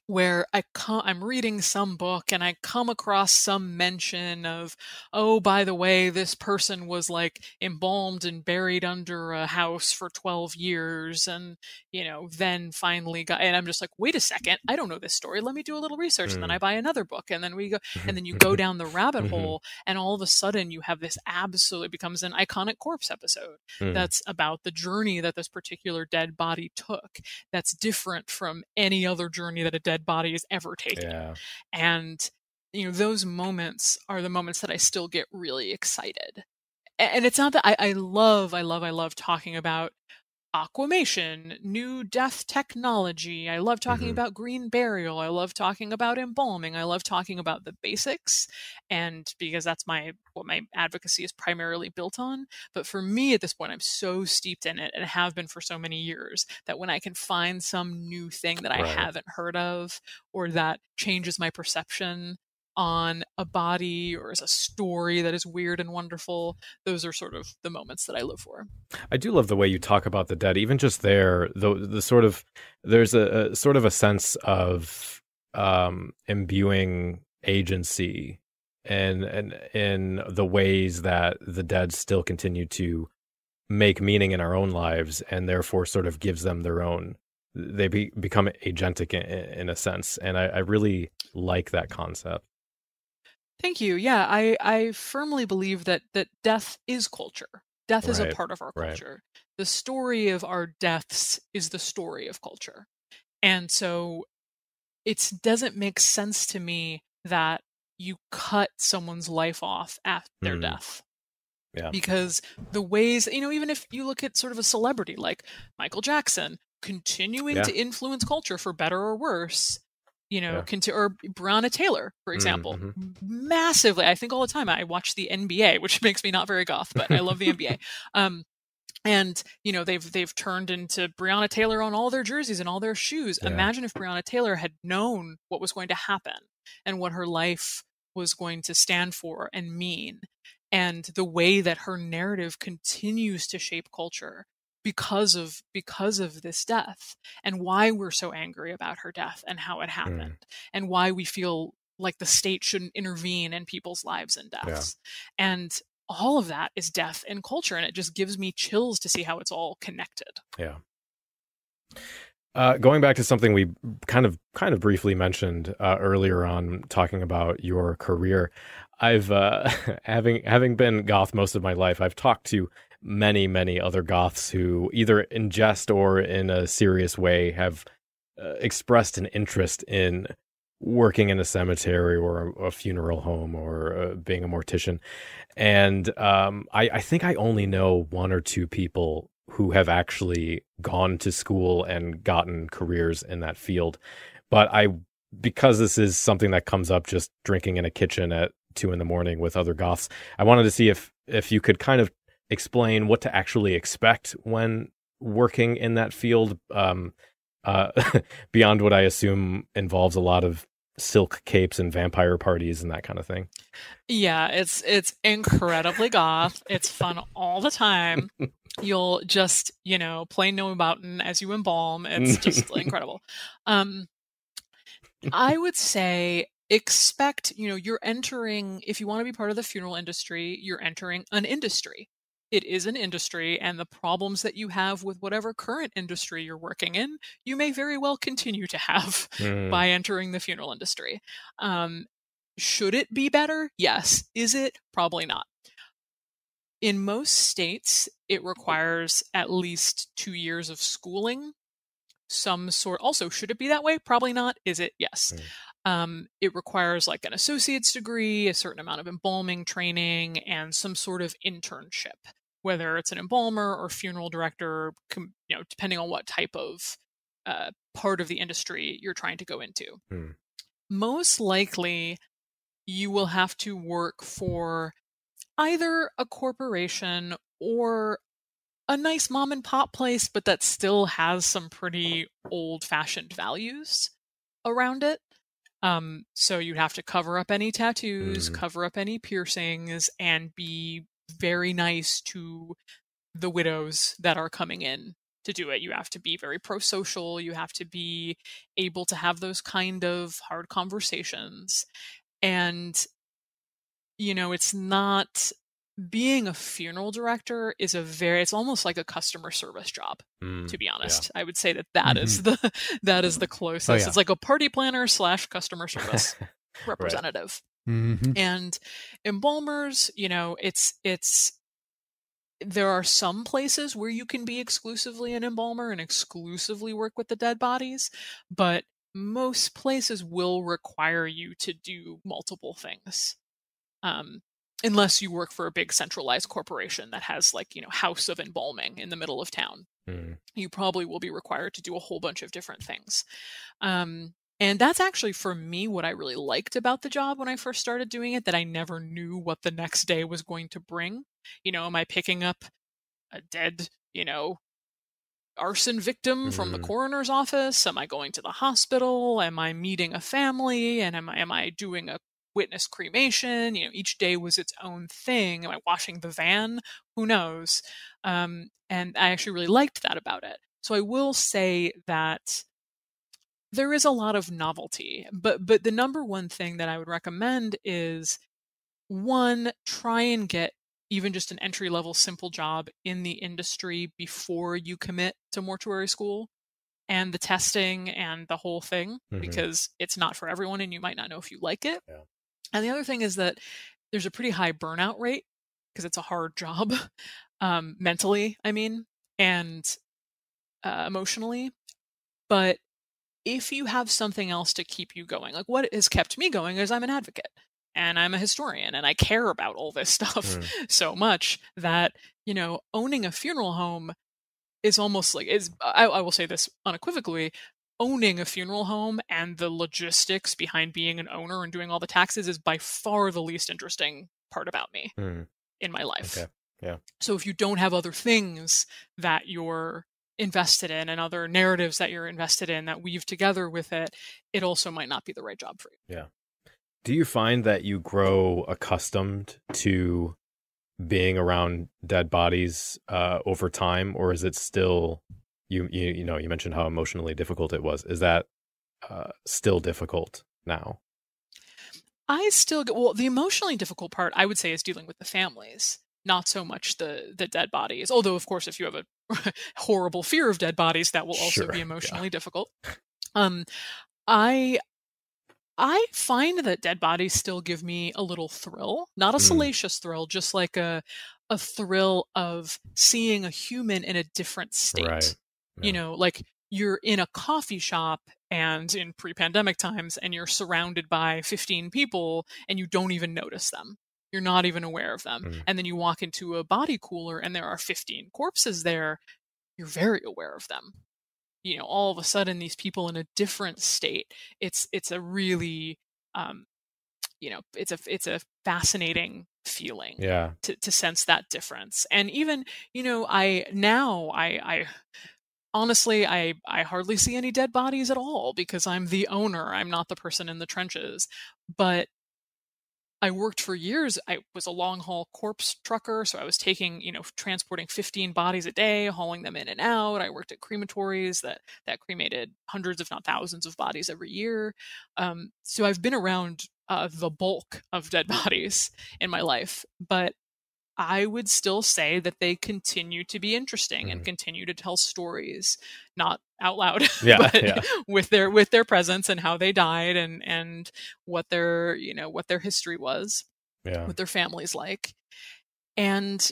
where I come, I'm reading some book and I come across some mention of, oh, by the way, this person was like embalmed and buried under a house for 12 years and, you know, then finally got, and I'm just like, wait a second, I don't know this story. Let me do a little research. Mm. And then I mm. buy another book and then we go, and then you go down the rabbit mm-hmm. hole and all of a sudden you have this absolutely becomes an iconic corpse episode mm. that's about the journey that this particular dead body took that's different from any other journey that a dead dead body is ever taken. Yeah. And you know, those moments are the moments that I still get really excited. And it's not that I, I love, I love, I love talking about aquamation, new death technology. I love talking mm-hmm. about green burial. I love talking about embalming. I love talking about the basics and because that's my what my advocacy is primarily built on. But for me at this point I'm so steeped in it and have been for so many years that when I can find some new thing that I right. haven't heard of or that changes my perception on a body or as a story that is weird and wonderful. Those are sort of the moments that I live for. I do love the way you talk about the dead. Even just there, the the sort of there's a, a sort of a sense of um, imbuing agency and and in the ways that the dead still continue to make meaning in our own lives and therefore sort of gives them their own they be, become agentic in, in, a sense and I, I really like that concept Thank you. Yeah, I I firmly believe that that death is culture. Death is a part of our right. culture. The story of our deaths is the story of culture. And so it doesn't make sense to me that you cut someone's life off at their mm. death. Yeah. Because the ways, you know, even if you look at sort of a celebrity like Michael Jackson continuing Yeah. to influence culture for better or worse, you know, yeah. conti- or Breonna Taylor, for example, mm-hmm. massively. I think all the time I watch the NBA, which makes me not very goth, but I love the NBA. Um, and you know they've they've turned into Breonna Taylor on all their jerseys and all their shoes. Yeah. Imagine if Breonna Taylor had known what was going to happen and what her life was going to stand for and mean, and the way that her narrative continues to shape culture because of because of this death and why we're so angry about her death and how it mm. happened mm. and why we feel like the state shouldn't intervene in people's lives and deaths yeah. and all of that is death and culture and it just gives me chills to see how it's all connected yeah Uh, going back to something we kind of kind of briefly mentioned uh, earlier on, talking about your career, I've uh, having having been goth most of my life. I've talked to many many other goths who either in jest or in a serious way have uh, expressed an interest in working in a cemetery or a, a funeral home or uh, being a mortician. And um, I, I think I only know one or two people who have actually gone to school and gotten careers in that field. But I, because this is something that comes up just drinking in a kitchen at two in the morning with other goths, I wanted to see if if you could kind of explain what to actually expect when working in that field. Um, uh, beyond what I assume involves a lot of silk capes and vampire parties and that kind of thing. Yeah, it's it's incredibly goth. It's fun all the time. You'll just, you know, play No Mountain as you embalm. It's just incredible. Um I would say expect, you know, you're entering if you want to be part of the funeral industry, you're entering an industry it is an industry and the problems that you have with whatever current industry you're working in you may very well continue to have mm. by entering the funeral industry. Um, should it be better? Yes. Is it? Probably not. In most states it requires at least two years of schooling some sort also should it be that way? Probably not. Is it? Yes. Mm. Um, it requires like an associate's degree, a certain amount of embalming training, and some sort of internship, whether it's an embalmer or funeral director, you know, depending on what type of uh, part of the industry you're trying to go into. Hmm. Most likely, you will have to work for either a corporation or a nice mom and pop place, but that still has some pretty old fashioned values around it. Um, so you'd have to cover up any tattoos, mm. cover up any piercings, and be very nice to the widows that are coming in to do it. You have to be very pro social. You have to be able to have those kind of hard conversations. And, you know, it's not being a funeral director is a very it's almost like a customer service job mm, to be honest yeah. i would say that that mm-hmm. is the that is the closest oh, yeah. it's like a party planner slash customer service representative right. mm-hmm. and embalmers you know it's it's there are some places where you can be exclusively an embalmer and exclusively work with the dead bodies but most places will require you to do multiple things um, unless you work for a big centralized corporation that has like you know house of embalming in the middle of town mm. you probably will be required to do a whole bunch of different things. Um, and that's actually for me what i really liked about the job when i first started doing it that i never knew what the next day was going to bring. You know am i picking up a dead you know arson victim from the mm. coroner's office? Am i going to the hospital? Am i meeting a family? And am i am i doing a witness cremation. You know, each day was its own thing. Am I washing the van? Who knows? Um, and I actually really liked that about it. So I will say that there is a lot of novelty, but but the number one thing that I would recommend is one try and get even just an entry level simple job in the industry before you commit to mortuary school and the testing and the whole thing mm-hmm. because it's not for everyone and you might not know if you like it. Yeah. And the other thing is that there's a pretty high burnout rate because it's a hard job, um, mentally, I mean, and uh, emotionally. But if you have something else to keep you going, like what has kept me going is I'm an advocate and I'm a historian and I care about all this stuff mm. so much that, you know, owning a funeral home is almost like is I, I, will say this unequivocally owning a funeral home and the logistics behind being an owner and doing all the taxes is by far the least interesting part about me mm. in my life. Okay. Yeah. So if you don't have other things that you're invested in and other narratives that you're invested in that weave together with it, it also might not be the right job for you. Yeah. Do you find that you grow accustomed to being around dead bodies uh, over time, or is it still you you you know you mentioned how emotionally difficult it was. Is that uh, still difficult now? I still get well. The emotionally difficult part, I would say, is dealing with the families, not so much the the dead bodies. Although, of course, if you have a horrible fear of dead bodies, that will also sure, be emotionally yeah. difficult. Um, I I find that dead bodies still give me a little thrill, not a mm. salacious thrill, just like a a thrill of seeing a human in a different state. Right. Yeah. You know, like you're in a coffee shop and in pre-pandemic times and you're surrounded by 15 people and you don't even notice them. You're not even aware of them. Mm. And then you walk into a body cooler and there are 15 corpses there. You're very aware of them you know all of a sudden these people in a different state it's it's a really um you know it's a it's a fascinating feeling yeah to, to sense that difference and even you know i now i i honestly i i hardly see any dead bodies at all because i'm the owner i'm not the person in the trenches but I worked for years. I was a long haul corpse trucker, so I was taking, you know, transporting 15 bodies a day, hauling them in and out. I worked at crematories that that cremated hundreds, if not thousands, of bodies every year. Um, so I've been around uh, the bulk of dead bodies in my life, but I would still say that they continue to be interesting mm. and continue to tell stories, not out loud, yeah, but yeah. with their with their presence and how they died and and what their you know what their history was, yeah. what their families like, and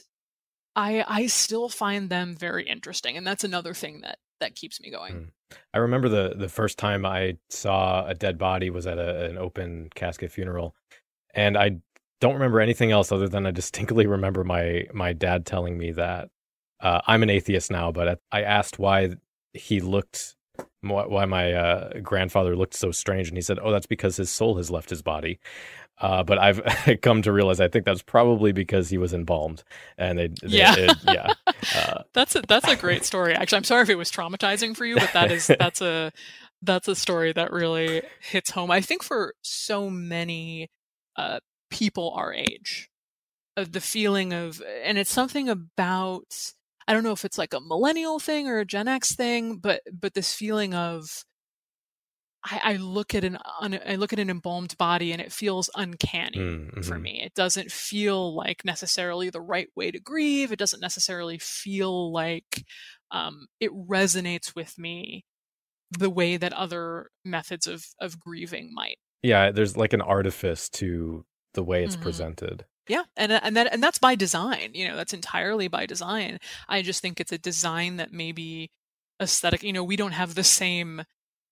I I still find them very interesting, and that's another thing that that keeps me going. Mm. I remember the the first time I saw a dead body was at a, an open casket funeral, and I don't remember anything else other than I distinctly remember my my dad telling me that uh, I'm an atheist now, but I asked why he looked why my uh, grandfather looked so strange, and he said, "Oh, that's because his soul has left his body." Uh, but I've come to realize I think that's probably because he was embalmed, and they, they yeah, it, yeah. Uh, that's a that's a great story. Actually, I'm sorry if it was traumatizing for you, but that is that's a that's a story that really hits home. I think for so many uh, people our age of the feeling of and it's something about i don't know if it's like a millennial thing or a gen x thing but but this feeling of I, I look at an I look at an embalmed body and it feels uncanny mm, mm-hmm. for me. It doesn't feel like necessarily the right way to grieve. It doesn't necessarily feel like um, it resonates with me the way that other methods of of grieving might. Yeah, there's like an artifice to the way it's mm-hmm. presented. Yeah, and uh, and that and that's by design. You know, that's entirely by design. I just think it's a design that maybe aesthetic. You know, we don't have the same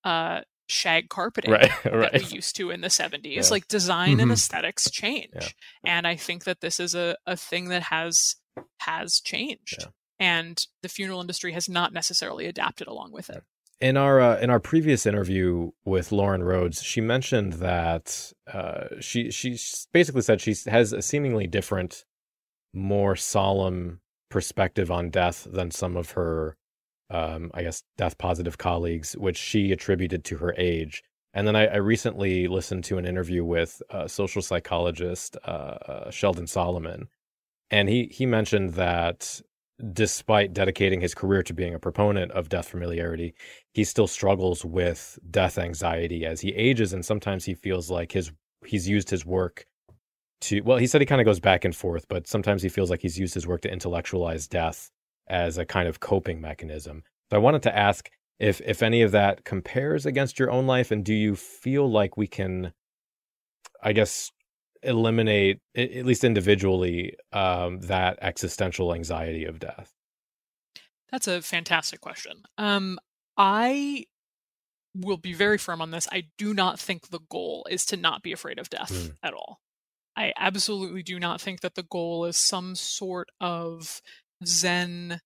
uh, shag carpeting right, right. that we used to in the 70s. Yeah. Like design mm-hmm. and aesthetics change, yeah. and I think that this is a a thing that has has changed. Yeah. And the funeral industry has not necessarily adapted along with it in our uh, in our previous interview with Loren Rhoads, she mentioned that uh, she she basically said she has a seemingly different, more solemn perspective on death than some of her, um, I guess, death positive colleagues, which she attributed to her age. And then I, I recently listened to an interview with a social psychologist uh, uh Sheldon Solomon, and he he mentioned that despite dedicating his career to being a proponent of death familiarity, he still struggles with death anxiety as he ages, and sometimes he feels like his he's used his work to well, he said he kind of goes back and forth, but sometimes he feels like he's used his work to intellectualize death as a kind of coping mechanism. So I wanted to ask if if any of that compares against your own life, and do you feel like we can, I guess, eliminate at least individually um, that existential anxiety of death? That's a fantastic question. Um, I will be very firm on this. I do not think the goal is to not be afraid of death mm. at all. I absolutely do not think that the goal is some sort of Zen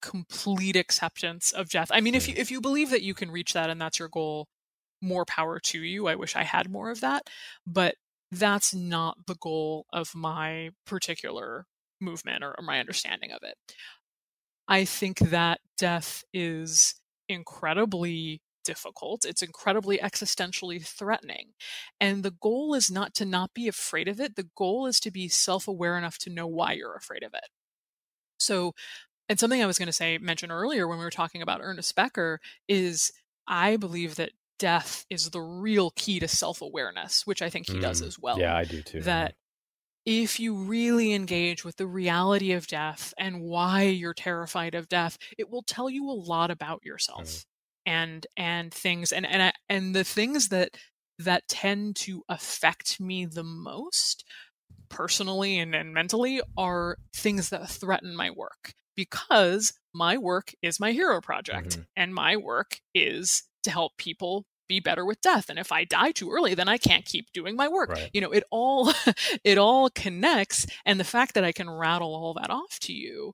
complete acceptance of death. I mean, if you if you believe that you can reach that and that's your goal, more power to you. I wish I had more of that, but that's not the goal of my particular movement or, or my understanding of it. I think that death is incredibly difficult. It's incredibly existentially threatening. And the goal is not to not be afraid of it. The goal is to be self aware enough to know why you're afraid of it. So, and something I was going to say, mention earlier when we were talking about Ernest Becker is I believe that death is the real key to self awareness, which I think he mm, does as well. Yeah, I do too. That if you really engage with the reality of death and why you're terrified of death, it will tell you a lot about yourself mm. and and things and and and the things that that tend to affect me the most personally and, and mentally are things that threaten my work because my work is my hero project mm-hmm. and my work is to help people be better with death and if i die too early then i can't keep doing my work right. you know it all it all connects and the fact that i can rattle all that off to you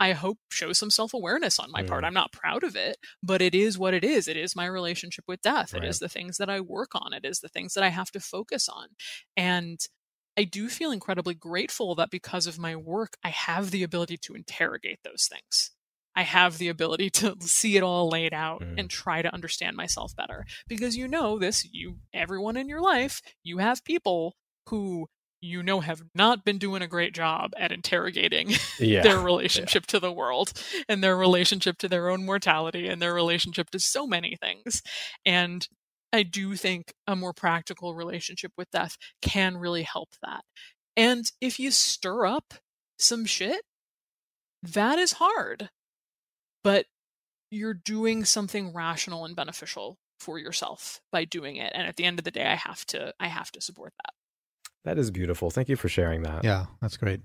I hope shows some self awareness on my mm. part. I'm not proud of it, but it is what it is. It is my relationship with death. Right. It is the things that I work on. It is the things that I have to focus on. And I do feel incredibly grateful that because of my work, I have the ability to interrogate those things. I have the ability to see it all laid out mm. and try to understand myself better. Because you know this, you everyone in your life, you have people who you know have not been doing a great job at interrogating yeah. their relationship yeah. to the world and their relationship to their own mortality and their relationship to so many things. And I do think a more practical relationship with death can really help that. And if you stir up some shit, that is hard. But you're doing something rational and beneficial for yourself by doing it. And at the end of the day, I have to I have to support that. That is beautiful. Thank you for sharing that. Yeah, that's great.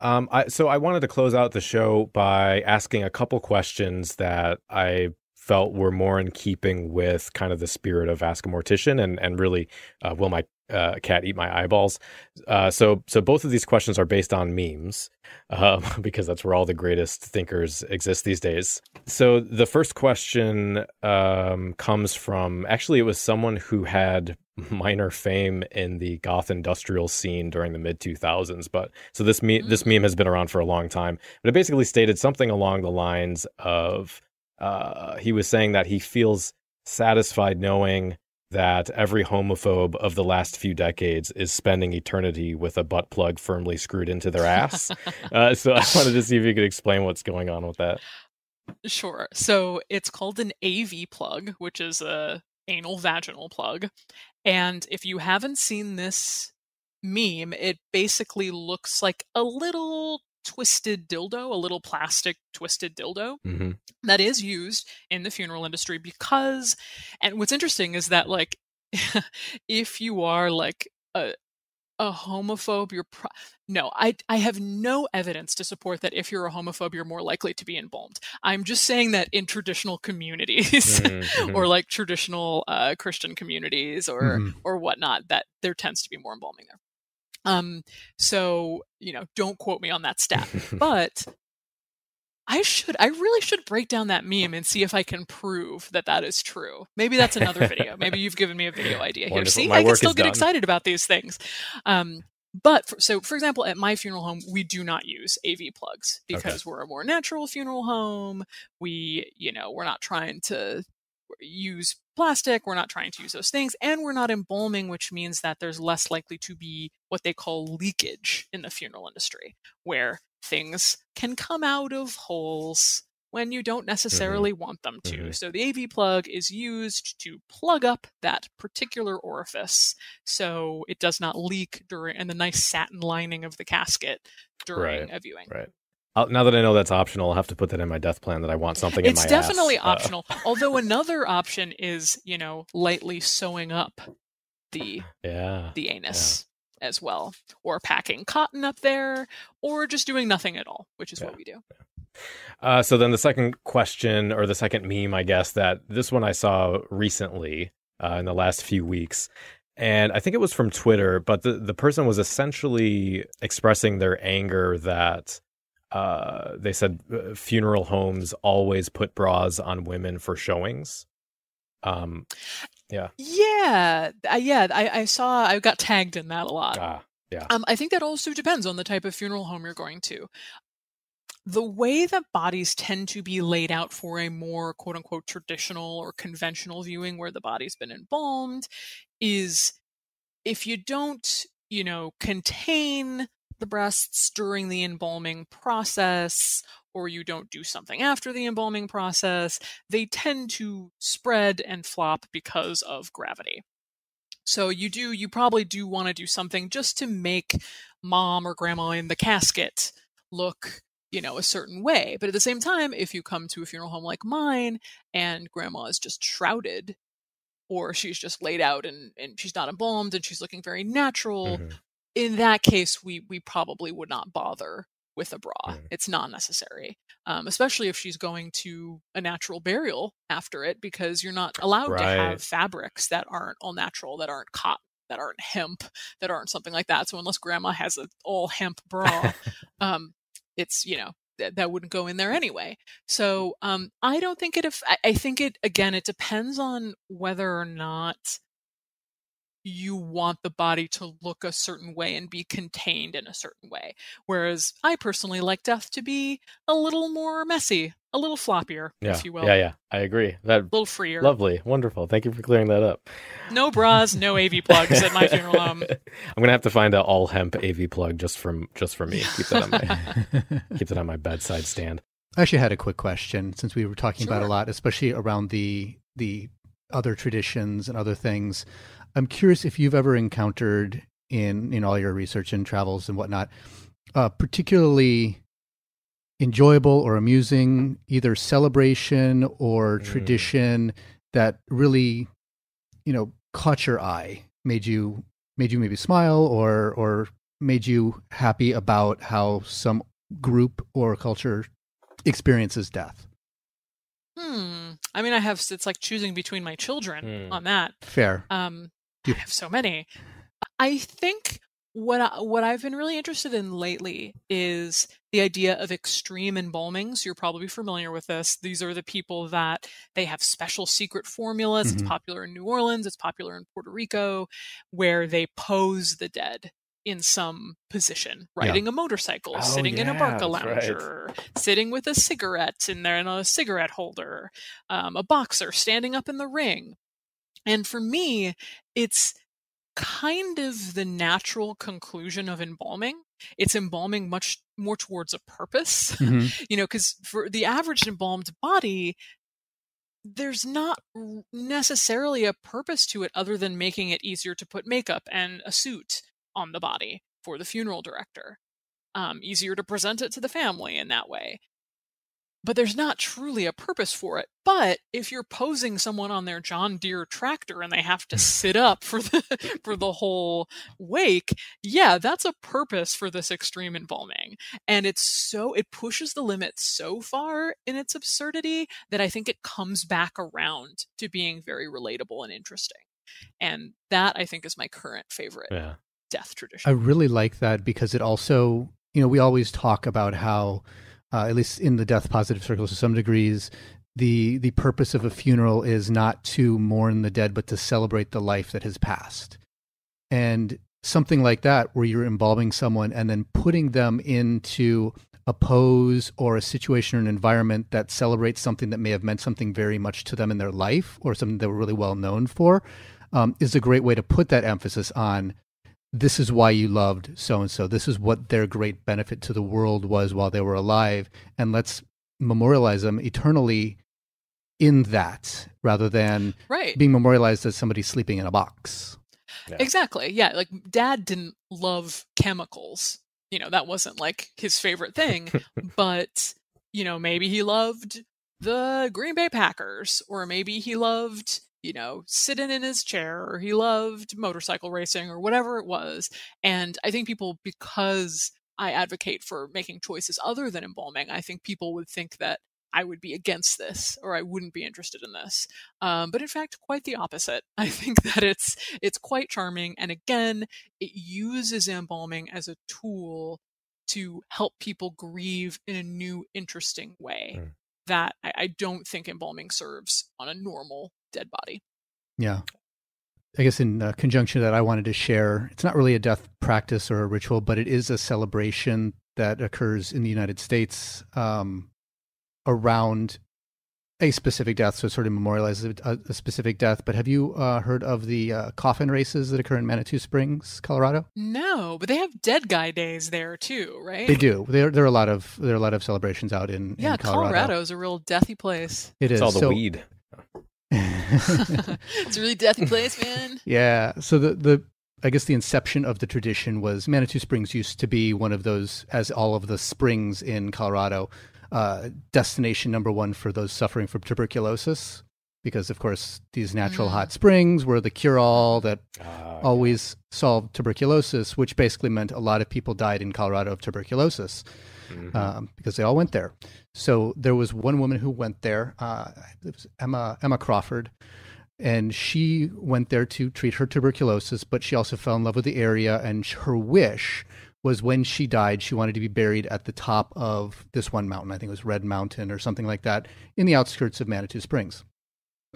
Um, I, so I wanted to close out the show by asking a couple questions that I felt were more in keeping with kind of the spirit of Ask a Mortician and and really uh, will my uh, cat eat my eyeballs. Uh, so so both of these questions are based on memes um, because that's where all the greatest thinkers exist these days. So the first question um, comes from actually it was someone who had minor fame in the goth industrial scene during the mid 2000s but so this me- this mm. meme has been around for a long time but it basically stated something along the lines of uh, he was saying that he feels satisfied knowing that every homophobe of the last few decades is spending eternity with a butt plug firmly screwed into their ass. uh, so I wanted to see if you could explain what's going on with that. Sure. So it's called an AV plug, which is a anal vaginal plug. And if you haven't seen this meme, it basically looks like a little twisted dildo, a little plastic twisted dildo mm-hmm. that is used in the funeral industry because, and what's interesting is that, like, if you are like a, a homophobe, you're pro- no, I I have no evidence to support that if you're a homophobe, you're more likely to be embalmed. I'm just saying that in traditional communities mm-hmm. mm-hmm. or like traditional uh, Christian communities or mm-hmm. or whatnot, that there tends to be more embalming there. Um, so, you know, don't quote me on that stat. but I should, I really should break down that meme and see if I can prove that that is true. Maybe that's another video. Maybe you've given me a video idea here. See, my I can still get done. excited about these things. Um, but for, so, for example, at my funeral home, we do not use AV plugs because okay. we're a more natural funeral home. We, you know, we're not trying to use plastic, we're not trying to use those things, and we're not embalming, which means that there's less likely to be what they call leakage in the funeral industry, where things can come out of holes when you don't mm-hmm. necessarily mm-hmm. want them to. Mm-hmm. So the AV plug is used to plug up that particular orifice so it does not leak during and the nice satin lining of the casket during right. a viewing. Right. I'll, now that I know that's optional, I'll have to put that in my death plan that I want something it's in my definitely ass. optional. Uh, Although another option is, you know, lightly sewing up the yeah the anus yeah. as well, or packing cotton up there, or just doing nothing at all, which is yeah. what we do. Uh, so then the second question, or the second meme, I guess that this one I saw recently uh, in the last few weeks, and I think it was from Twitter, but the the person was essentially expressing their anger that uh, they said uh, funeral homes always put bras on women for showings. Um, yeah, yeah, uh, yeah. I, I saw. I got tagged in that a lot. Ah, yeah. Um, I think that also depends on the type of funeral home you're going to. The way that bodies tend to be laid out for a more quote unquote traditional or conventional viewing where the body's been embalmed is if you don't, you know, contain the breasts during the embalming process or you don't do something after the embalming process, they tend to spread and flop because of gravity. So you do, you probably do want to do something just to make mom or grandma in the casket look, you know, a certain way. But at the same time, if you come to a funeral home like mine and grandma is just shrouded or she's just laid out and, and she's not embalmed and she's looking very natural, mm-hmm. In that case, we, we probably would not bother with a bra. Mm. It's not necessary, um, especially if she's going to a natural burial after it, because you're not allowed right. to have fabrics that aren't all natural, that aren't cotton, that aren't hemp, that aren't something like that. So unless grandma has an all hemp bra, um, it's you know th- that wouldn't go in there anyway. So um, I don't think it. If I, I think it again, it depends on whether or not you want the body to look a certain way and be contained in a certain way. Whereas I personally like death to be a little more messy, a little floppier, yeah. if you will. Yeah, yeah, I agree. That a little freer. Lovely, wonderful. Thank you for clearing that up. No bras, no AV plugs at my funeral home. I'm gonna have to find an all hemp AV plug just from just for me. Keep that on my keep that on my bedside stand. I actually had a quick question since we were talking sure. about a lot, especially around the the other traditions and other things. I'm curious if you've ever encountered in in all your research and travels and whatnot, uh, particularly enjoyable or amusing either celebration or mm. tradition that really, you know, caught your eye, made you made you maybe smile or or made you happy about how some group or culture experiences death. Hmm. I mean, I have. It's like choosing between my children mm. on that. Fair. Um, I have so many. I think what I, what I've been really interested in lately is the idea of extreme embalmings. You're probably familiar with this. These are the people that they have special secret formulas. Mm-hmm. It's popular in New Orleans. It's popular in Puerto Rico, where they pose the dead in some position, riding yeah. a motorcycle, oh, sitting yeah, in a Barcalounger, right. sitting with a cigarette in there in a cigarette holder, um, a boxer standing up in the ring. And for me, it's kind of the natural conclusion of embalming. It's embalming much more towards a purpose, mm-hmm. you know, because for the average embalmed body, there's not necessarily a purpose to it other than making it easier to put makeup and a suit on the body for the funeral director. Um, easier to present it to the family in that way but there's not truly a purpose for it. But if you're posing someone on their John Deere tractor and they have to sit up for the for the whole wake, yeah, that's a purpose for this extreme embalming. And it's so it pushes the limit so far in its absurdity that I think it comes back around to being very relatable and interesting. And that I think is my current favorite yeah. death tradition. I really like that because it also, you know, we always talk about how uh, at least in the death positive circles to some degrees, the the purpose of a funeral is not to mourn the dead, but to celebrate the life that has passed. And something like that, where you're embalming someone and then putting them into a pose or a situation or an environment that celebrates something that may have meant something very much to them in their life or something they were really well known for, um, is a great way to put that emphasis on this is why you loved so and so. This is what their great benefit to the world was while they were alive. And let's memorialize them eternally in that rather than right. being memorialized as somebody sleeping in a box. Yeah. Exactly. Yeah. Like dad didn't love chemicals. You know, that wasn't like his favorite thing. but, you know, maybe he loved the Green Bay Packers or maybe he loved you know, sitting in his chair or he loved motorcycle racing or whatever it was. And I think people, because I advocate for making choices other than embalming, I think people would think that I would be against this or I wouldn't be interested in this. Um, but in fact, quite the opposite. I think that it's it's quite charming, and again, it uses embalming as a tool to help people grieve in a new, interesting way. Mm. That I, I don't think embalming serves on a normal dead body. Yeah. I guess in uh, conjunction that I wanted to share, it's not really a death practice or a ritual, but it is a celebration that occurs in the United States um, around a specific death. So it sort of memorializes a, a specific death. But have you uh, heard of the uh, coffin races that occur in Manitou Springs, Colorado? No, but they have dead guy days there too, right? They do. There, there are a lot of there are a lot of celebrations out in yeah. In Colorado. Colorado's a real deathy place. It is it's all the so, weed. it's a really deathy place, man. Yeah. So the the I guess the inception of the tradition was Manitou Springs used to be one of those, as all of the springs in Colorado, uh, destination number one for those suffering from tuberculosis. Because, of course, these natural mm. hot springs were the cure all that uh, always yeah. solved tuberculosis, which basically meant a lot of people died in Colorado of tuberculosis mm-hmm. um, because they all went there. So there was one woman who went there, uh, it was Emma, Emma Crawford, and she went there to treat her tuberculosis, but she also fell in love with the area. And her wish was when she died, she wanted to be buried at the top of this one mountain. I think it was Red Mountain or something like that in the outskirts of Manitou Springs.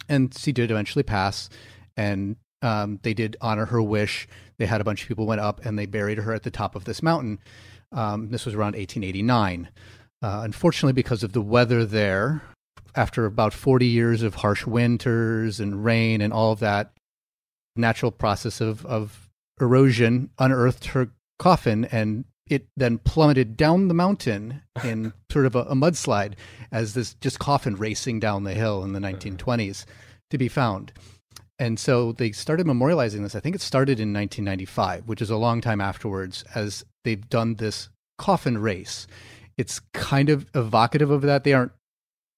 And she did eventually pass, and um, they did honor her wish. They had a bunch of people went up and they buried her at the top of this mountain. Um, this was around 1889. Uh, unfortunately, because of the weather there, after about 40 years of harsh winters and rain and all of that natural process of, of erosion unearthed her coffin and it then plummeted down the mountain in sort of a, a, mudslide as this just coffin racing down the hill in the 1920s to be found. And so they started memorializing this. I think it started in 1995, which is a long time afterwards, as they've done this coffin race. It's kind of evocative of that. They aren't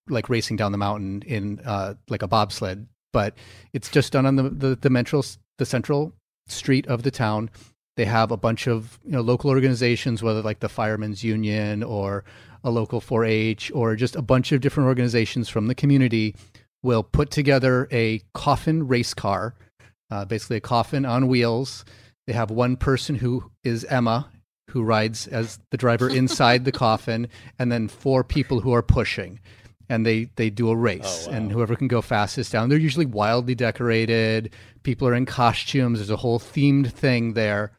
like racing down the mountain in uh, like a bobsled, but it's just done on the, the the central the central street of the town. They have a bunch of you know local organizations, whether like the Firemen's Union or a local 4-H or just a bunch of different organizations from the community will put together a coffin race car, uh, basically a coffin on wheels. They have one person who is Emma, who rides as the driver inside the coffin, and then four people who are pushing and they they do a race, oh, wow. and whoever can go fastest down. They're usually wildly decorated. People are in costumes. There's a whole themed thing there.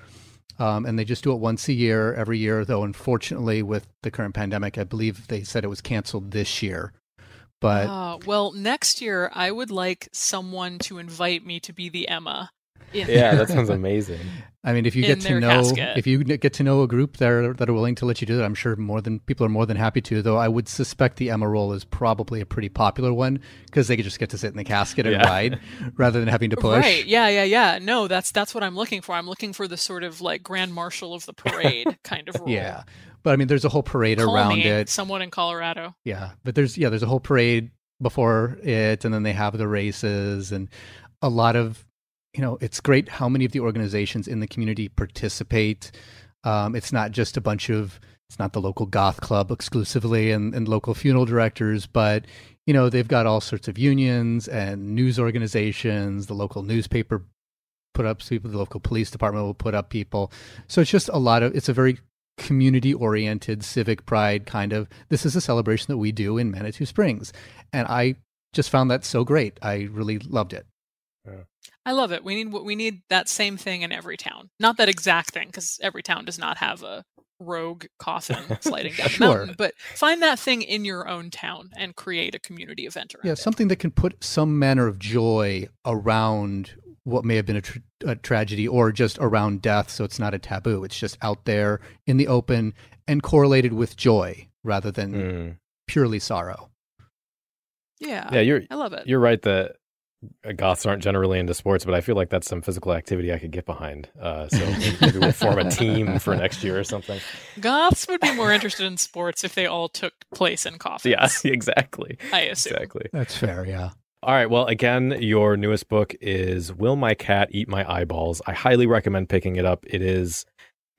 Um, and they just do it once a year, every year, though, unfortunately, with the current pandemic, I believe they said it was canceled this year. But uh, well, next year, I would like someone to invite me to be the Emma yeah, that sounds amazing. I mean, if you get to know casket. if you get to know a group that are that are willing to let you do that, I'm sure more than people are more than happy to. Though I would suspect the Emma role is probably a pretty popular one because they could just get to sit in the casket and yeah. ride rather than having to push. Right? Yeah, yeah, yeah. No, that's that's what I'm looking for. I'm looking for the sort of like grand marshal of the parade kind of role. Yeah, but I mean, there's a whole parade Call around me, it. Someone in Colorado. Yeah, but there's yeah, there's a whole parade before it, and then they have the races and a lot of you know, it's great how many of the organizations in the community participate. Um, it's not just a bunch of, it's not the local goth club exclusively and, and local funeral directors, but, you know, they've got all sorts of unions and news organizations. The local newspaper put up people, the local police department will put up people. So it's just a lot of, it's a very community oriented civic pride kind of, this is a celebration that we do in Manitou Springs. And I just found that so great. I really loved it. Yeah. I love it. We need we need that same thing in every town. Not that exact thing, because every town does not have a rogue coffin sliding down sure. the mountain. But find that thing in your own town and create a community event around yeah, it. something that can put some manner of joy around what may have been a, tra- a, tragedy or just around death, so it's not a taboo. It's just out there in the open and correlated with joy rather than mm. purely sorrow. Yeah, yeah, you're. I love it. You're right that goths aren't generally into sports, but I feel like that's some physical activity I could get behind. Uh, so maybe we'll form a team for next year or something. Goths would be more interested in sports if they all took place in coffins. Yeah, exactly. I assume. Exactly. That's fair, yeah. All right. Well, again, your newest book is Will My Cat Eat My Eyeballs? I highly recommend picking it up. It is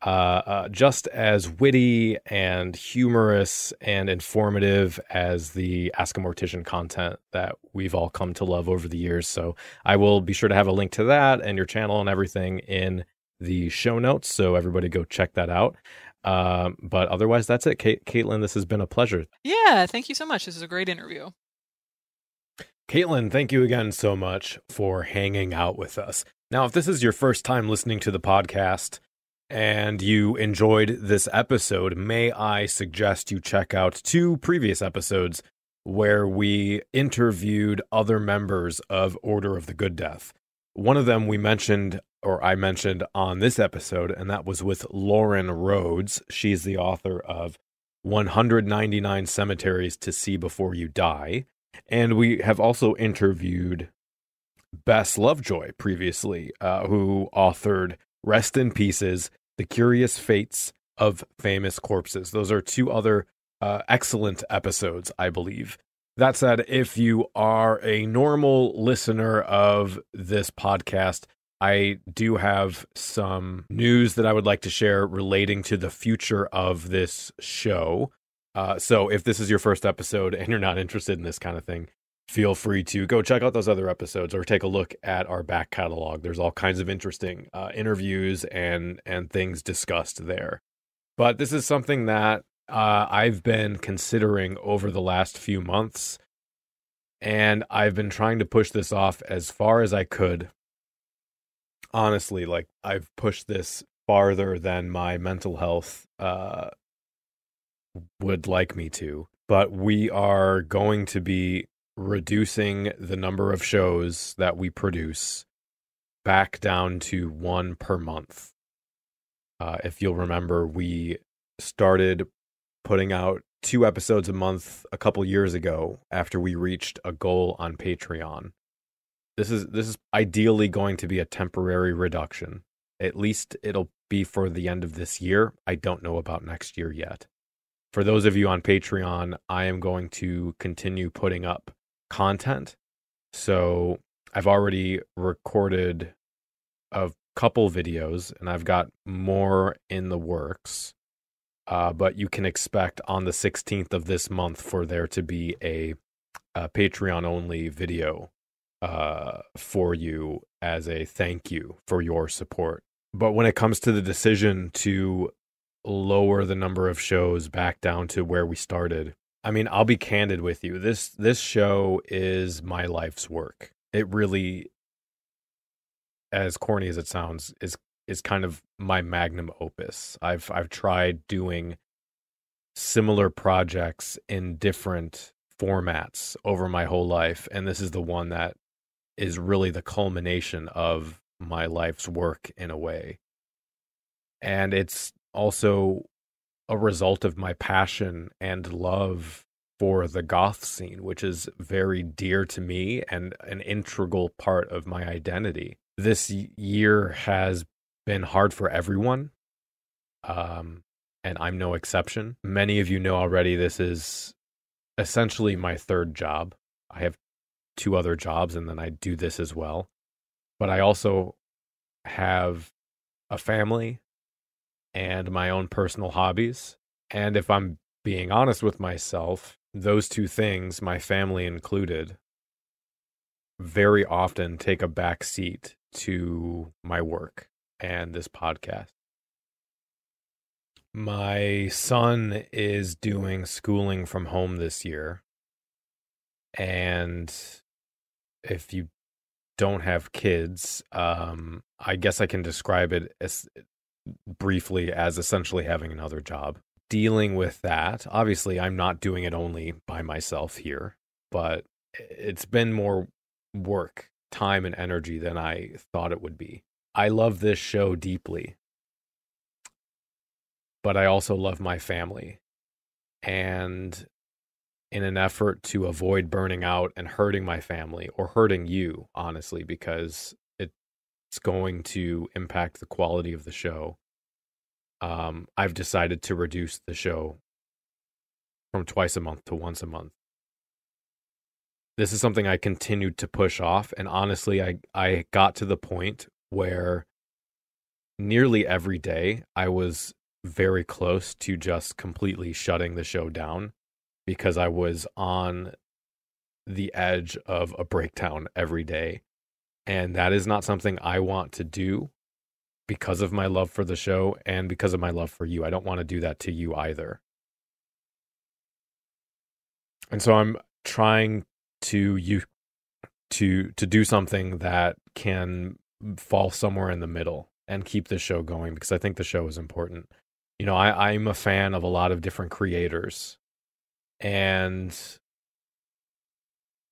uh, uh, just as witty and humorous and informative as the Ask a Mortician content that we've all come to love over the years. So I will be sure to have a link to that and your channel and everything in the show notes. So everybody go check that out. Um, but otherwise, that's it. Kate, Caitlin, this has been a pleasure. Yeah, thank you so much. This is a great interview. Caitlin, thank you again so much for hanging out with us. Now, if this is your first time listening to the podcast, and you enjoyed this episode, may I suggest you check out two previous episodes where we interviewed other members of Order of the Good Death. One of them we mentioned, or I mentioned on this episode, and that was with Loren Rhoads. She's the author of 199 Cemeteries to See Before You Die. And we have also interviewed Bess Lovejoy previously, uh, who authored Rest in Pieces The Curious Fates of Famous Corpses. Those are two other uh, excellent episodes, I believe. That said, if you are a normal listener of this podcast, I do have some news that I would like to share relating to the future of this show. Uh, so, if this is your first episode and you're not interested in this kind of thing, feel free to go check out those other episodes or take a look at our back catalog. There's all kinds of interesting uh, interviews and and things discussed there. But this is something that uh, I've been considering over the last few months, and I've been trying to push this off as far as I could. Honestly, like I've pushed this farther than my mental health uh, would like me to. But we are going to be reducing the number of shows that we produce back down to one per month. Uh, if you'll remember, we started putting out two episodes a month a couple years ago after we reached a goal on Patreon. This is this is ideally going to be a temporary reduction. At least it'll be for the end of this year. I don't know about next year yet. For those of you on Patreon, I am going to continue putting up content. So I've already recorded a couple videos and I've got more in the works. Uh, but you can expect on the 16th of this month for there to be a, a Patreon only video uh, for you as a thank you for your support. But when it comes to the decision to lower the number of shows back down to where we started, I mean, I'll be candid with you. This this show is my life's work. It really as corny as it sounds is is kind of my magnum opus. I've I've tried doing similar projects in different formats over my whole life and this is the one that is really the culmination of my life's work in a way. And it's also a result of my passion and love for the goth scene, which is very dear to me and an integral part of my identity. This year has been hard for everyone, um, and I'm no exception. Many of you know already this is essentially my third job. I have two other jobs, and then I do this as well. But I also have a family and my own personal hobbies. And if I'm being honest with myself, those two things, my family included, very often take a back seat to my work and this podcast. My son is doing schooling from home this year. And if you don't have kids, um, I guess I can describe it as briefly as essentially having another job. Dealing with that, obviously, I'm not doing it only by myself here, but it's been more work, time, and energy than I thought it would be. I love this show deeply, but I also love my family. And in an effort to avoid burning out and hurting my family or hurting you, honestly, because it's going to impact the quality of the show. Um, I've decided to reduce the show from twice a month to once a month. This is something I continued to push off, and honestly, I I got to the point where nearly every day I was very close to just completely shutting the show down because I was on the edge of a breakdown every day. And that is not something I want to do because of my love for the show and because of my love for you. I don't want to do that to you either. And so I'm trying to you to to do something that can fall somewhere in the middle and keep the show going because I think the show is important. You know, I, I'm a fan of a lot of different creators and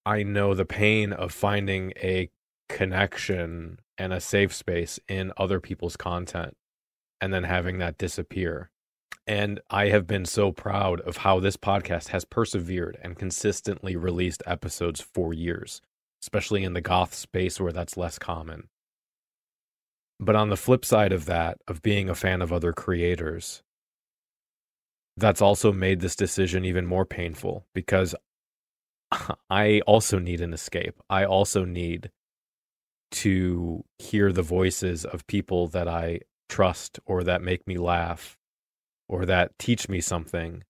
I know the pain of finding a connection and a safe space in other people's content and then having that disappear. And I have been so proud of how this podcast has persevered and consistently released episodes for years, especially in the goth space where that's less common. But on the flip side of that, of being a fan of other creators, that's also made this decision even more painful because I also need an escape. I also need to hear the voices of people that I trust or that make me laugh or that teach me something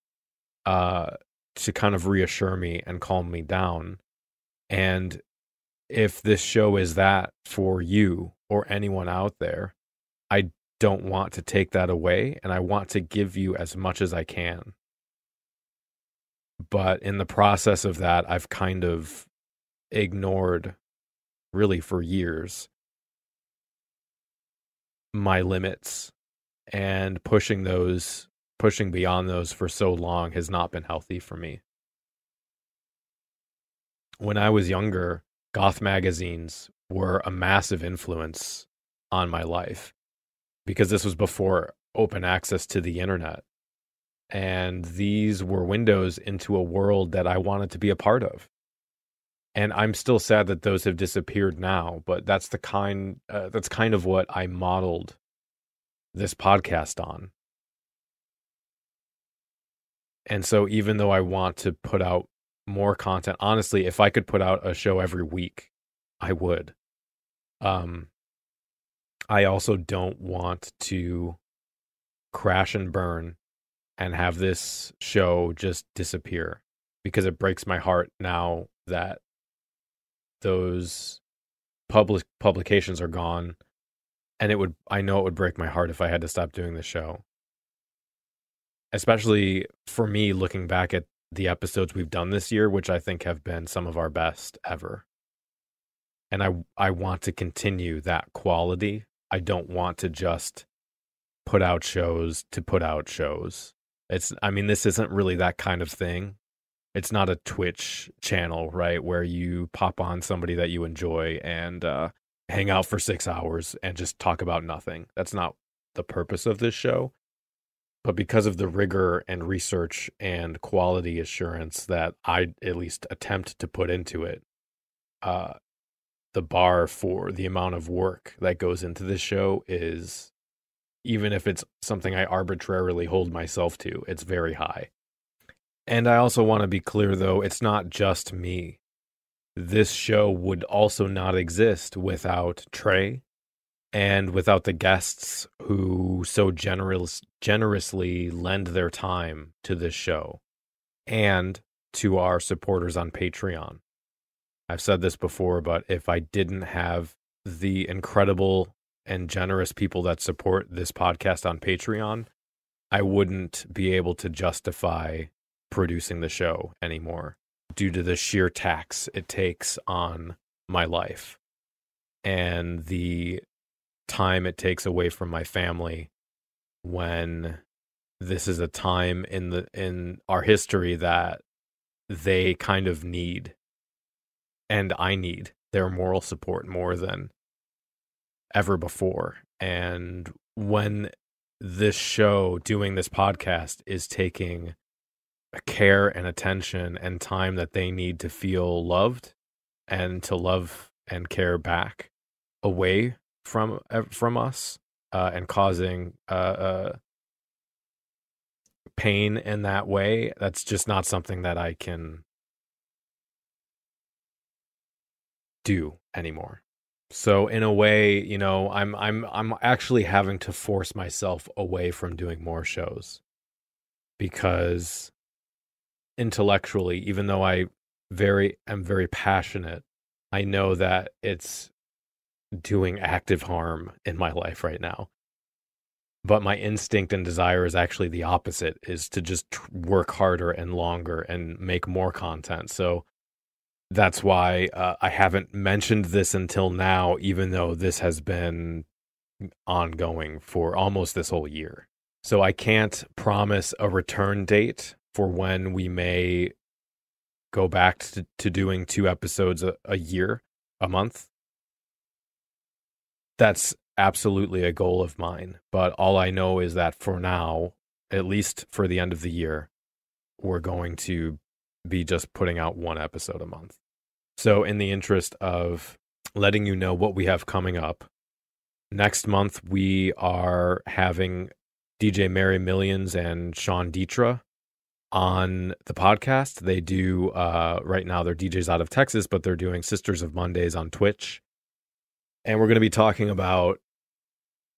uh, to kind of reassure me and calm me down. And if this show is that for you or anyone out there, I don't want to take that away and I want to give you as much as I can. But in the process of that, I've kind of ignored really for years my limits and pushing those pushing beyond those for so long has not been healthy for me. When I was younger, goth magazines were a massive influence on my life because this was before open access to the internet. And these were windows into a world that I wanted to be a part of. And I'm still sad that those have disappeared now, but that's the kind uh, that's kind of what I modeled this podcast on. And so even though I want to put out more content, honestly, if I could put out a show every week, I would. Um I also don't want to crash and burn and have this show just disappear because it breaks my heart now that those public publications are gone and it would I know it would break my heart if I had to stop doing the show. Especially for me looking back at the episodes we've done this year which I think have been some of our best ever. And I I want to continue that quality I don't want to just put out shows to put out shows. It's I mean this isn't really that kind of thing. It's not a Twitch channel, right, where you pop on somebody that you enjoy and uh hang out for 6 hours and just talk about nothing. That's not the purpose of this show. But because of the rigor and research and quality assurance that I at least attempt to put into it, uh, the bar for the amount of work that goes into this show is even if it's something I arbitrarily hold myself to, it's very high. And I also want to be clear though, it's not just me. This show would also not exist without Trey and without the guests who so generous generously lend their time to this show and to our supporters on Patreon. I've said this before, but if I didn't have the incredible and generous people that support this podcast on Patreon, I wouldn't be able to justify producing the show anymore due to the sheer tax it takes on my life and the time it takes away from my family when this is a time in the in our history that they kind of need and I need their moral support more than ever before. And when this show, doing this podcast, is taking care and attention and time that they need to feel loved and to love and care back away from from us uh, and causing uh, uh, pain in that way that's just not something that i can do anymore. So in a way, you know, I'm I'm I'm actually having to force myself away from doing more shows because intellectually, even though I very am very passionate, I know that it's doing active harm in my life right now. But my instinct and desire is actually the opposite is to just work harder and longer and make more content. So that's why uh, I haven't mentioned this until now, even though this has been ongoing for almost this whole year. So I can't promise a return date for when we may go back to, to doing two episodes a, a year, a month. That's absolutely a goal of mine. But all I know is that for now, at least for the end of the year, we're going to be just putting out one episode a month. So, in the interest of letting you know what we have coming up, next month we are having DJ Mary Millions and Sean Dietra on the podcast. They do uh, right now. They're DJs out of Texas, but they're doing Sisters of Mondays on Twitch, and we're going to be talking about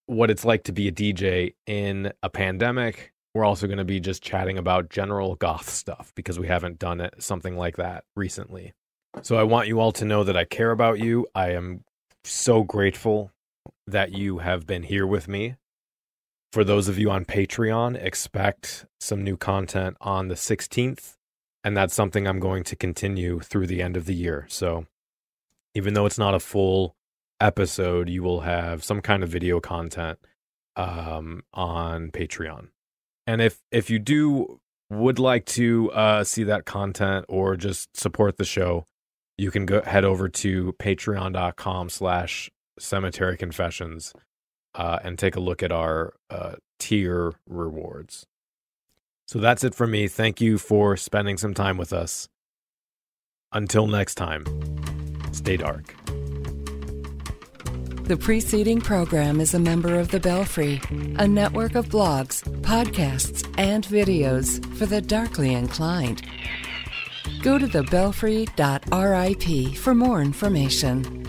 what it's like to be a DJ in a pandemic. We're also going to be just chatting about general goth stuff because we haven't done it, something like that recently. So I want you all to know that I care about you. I am so grateful that you have been here with me. For those of you on Patreon, expect some new content on the 16th. And that's something I'm going to continue through the end of the year. So even though it's not a full episode, you will have some kind of video content um, on Patreon. And if if you do would like to uh, see that content or just support the show, you can go head over to patreon.com slash cemetery confessions uh, and take a look at our uh, tier rewards. So that's it for me. Thank you for spending some time with us. Until next time, stay dark. The preceding program is a member of The Belfry, a network of blogs, podcasts, and videos for the darkly inclined. Go to thebelfry.rip for more information.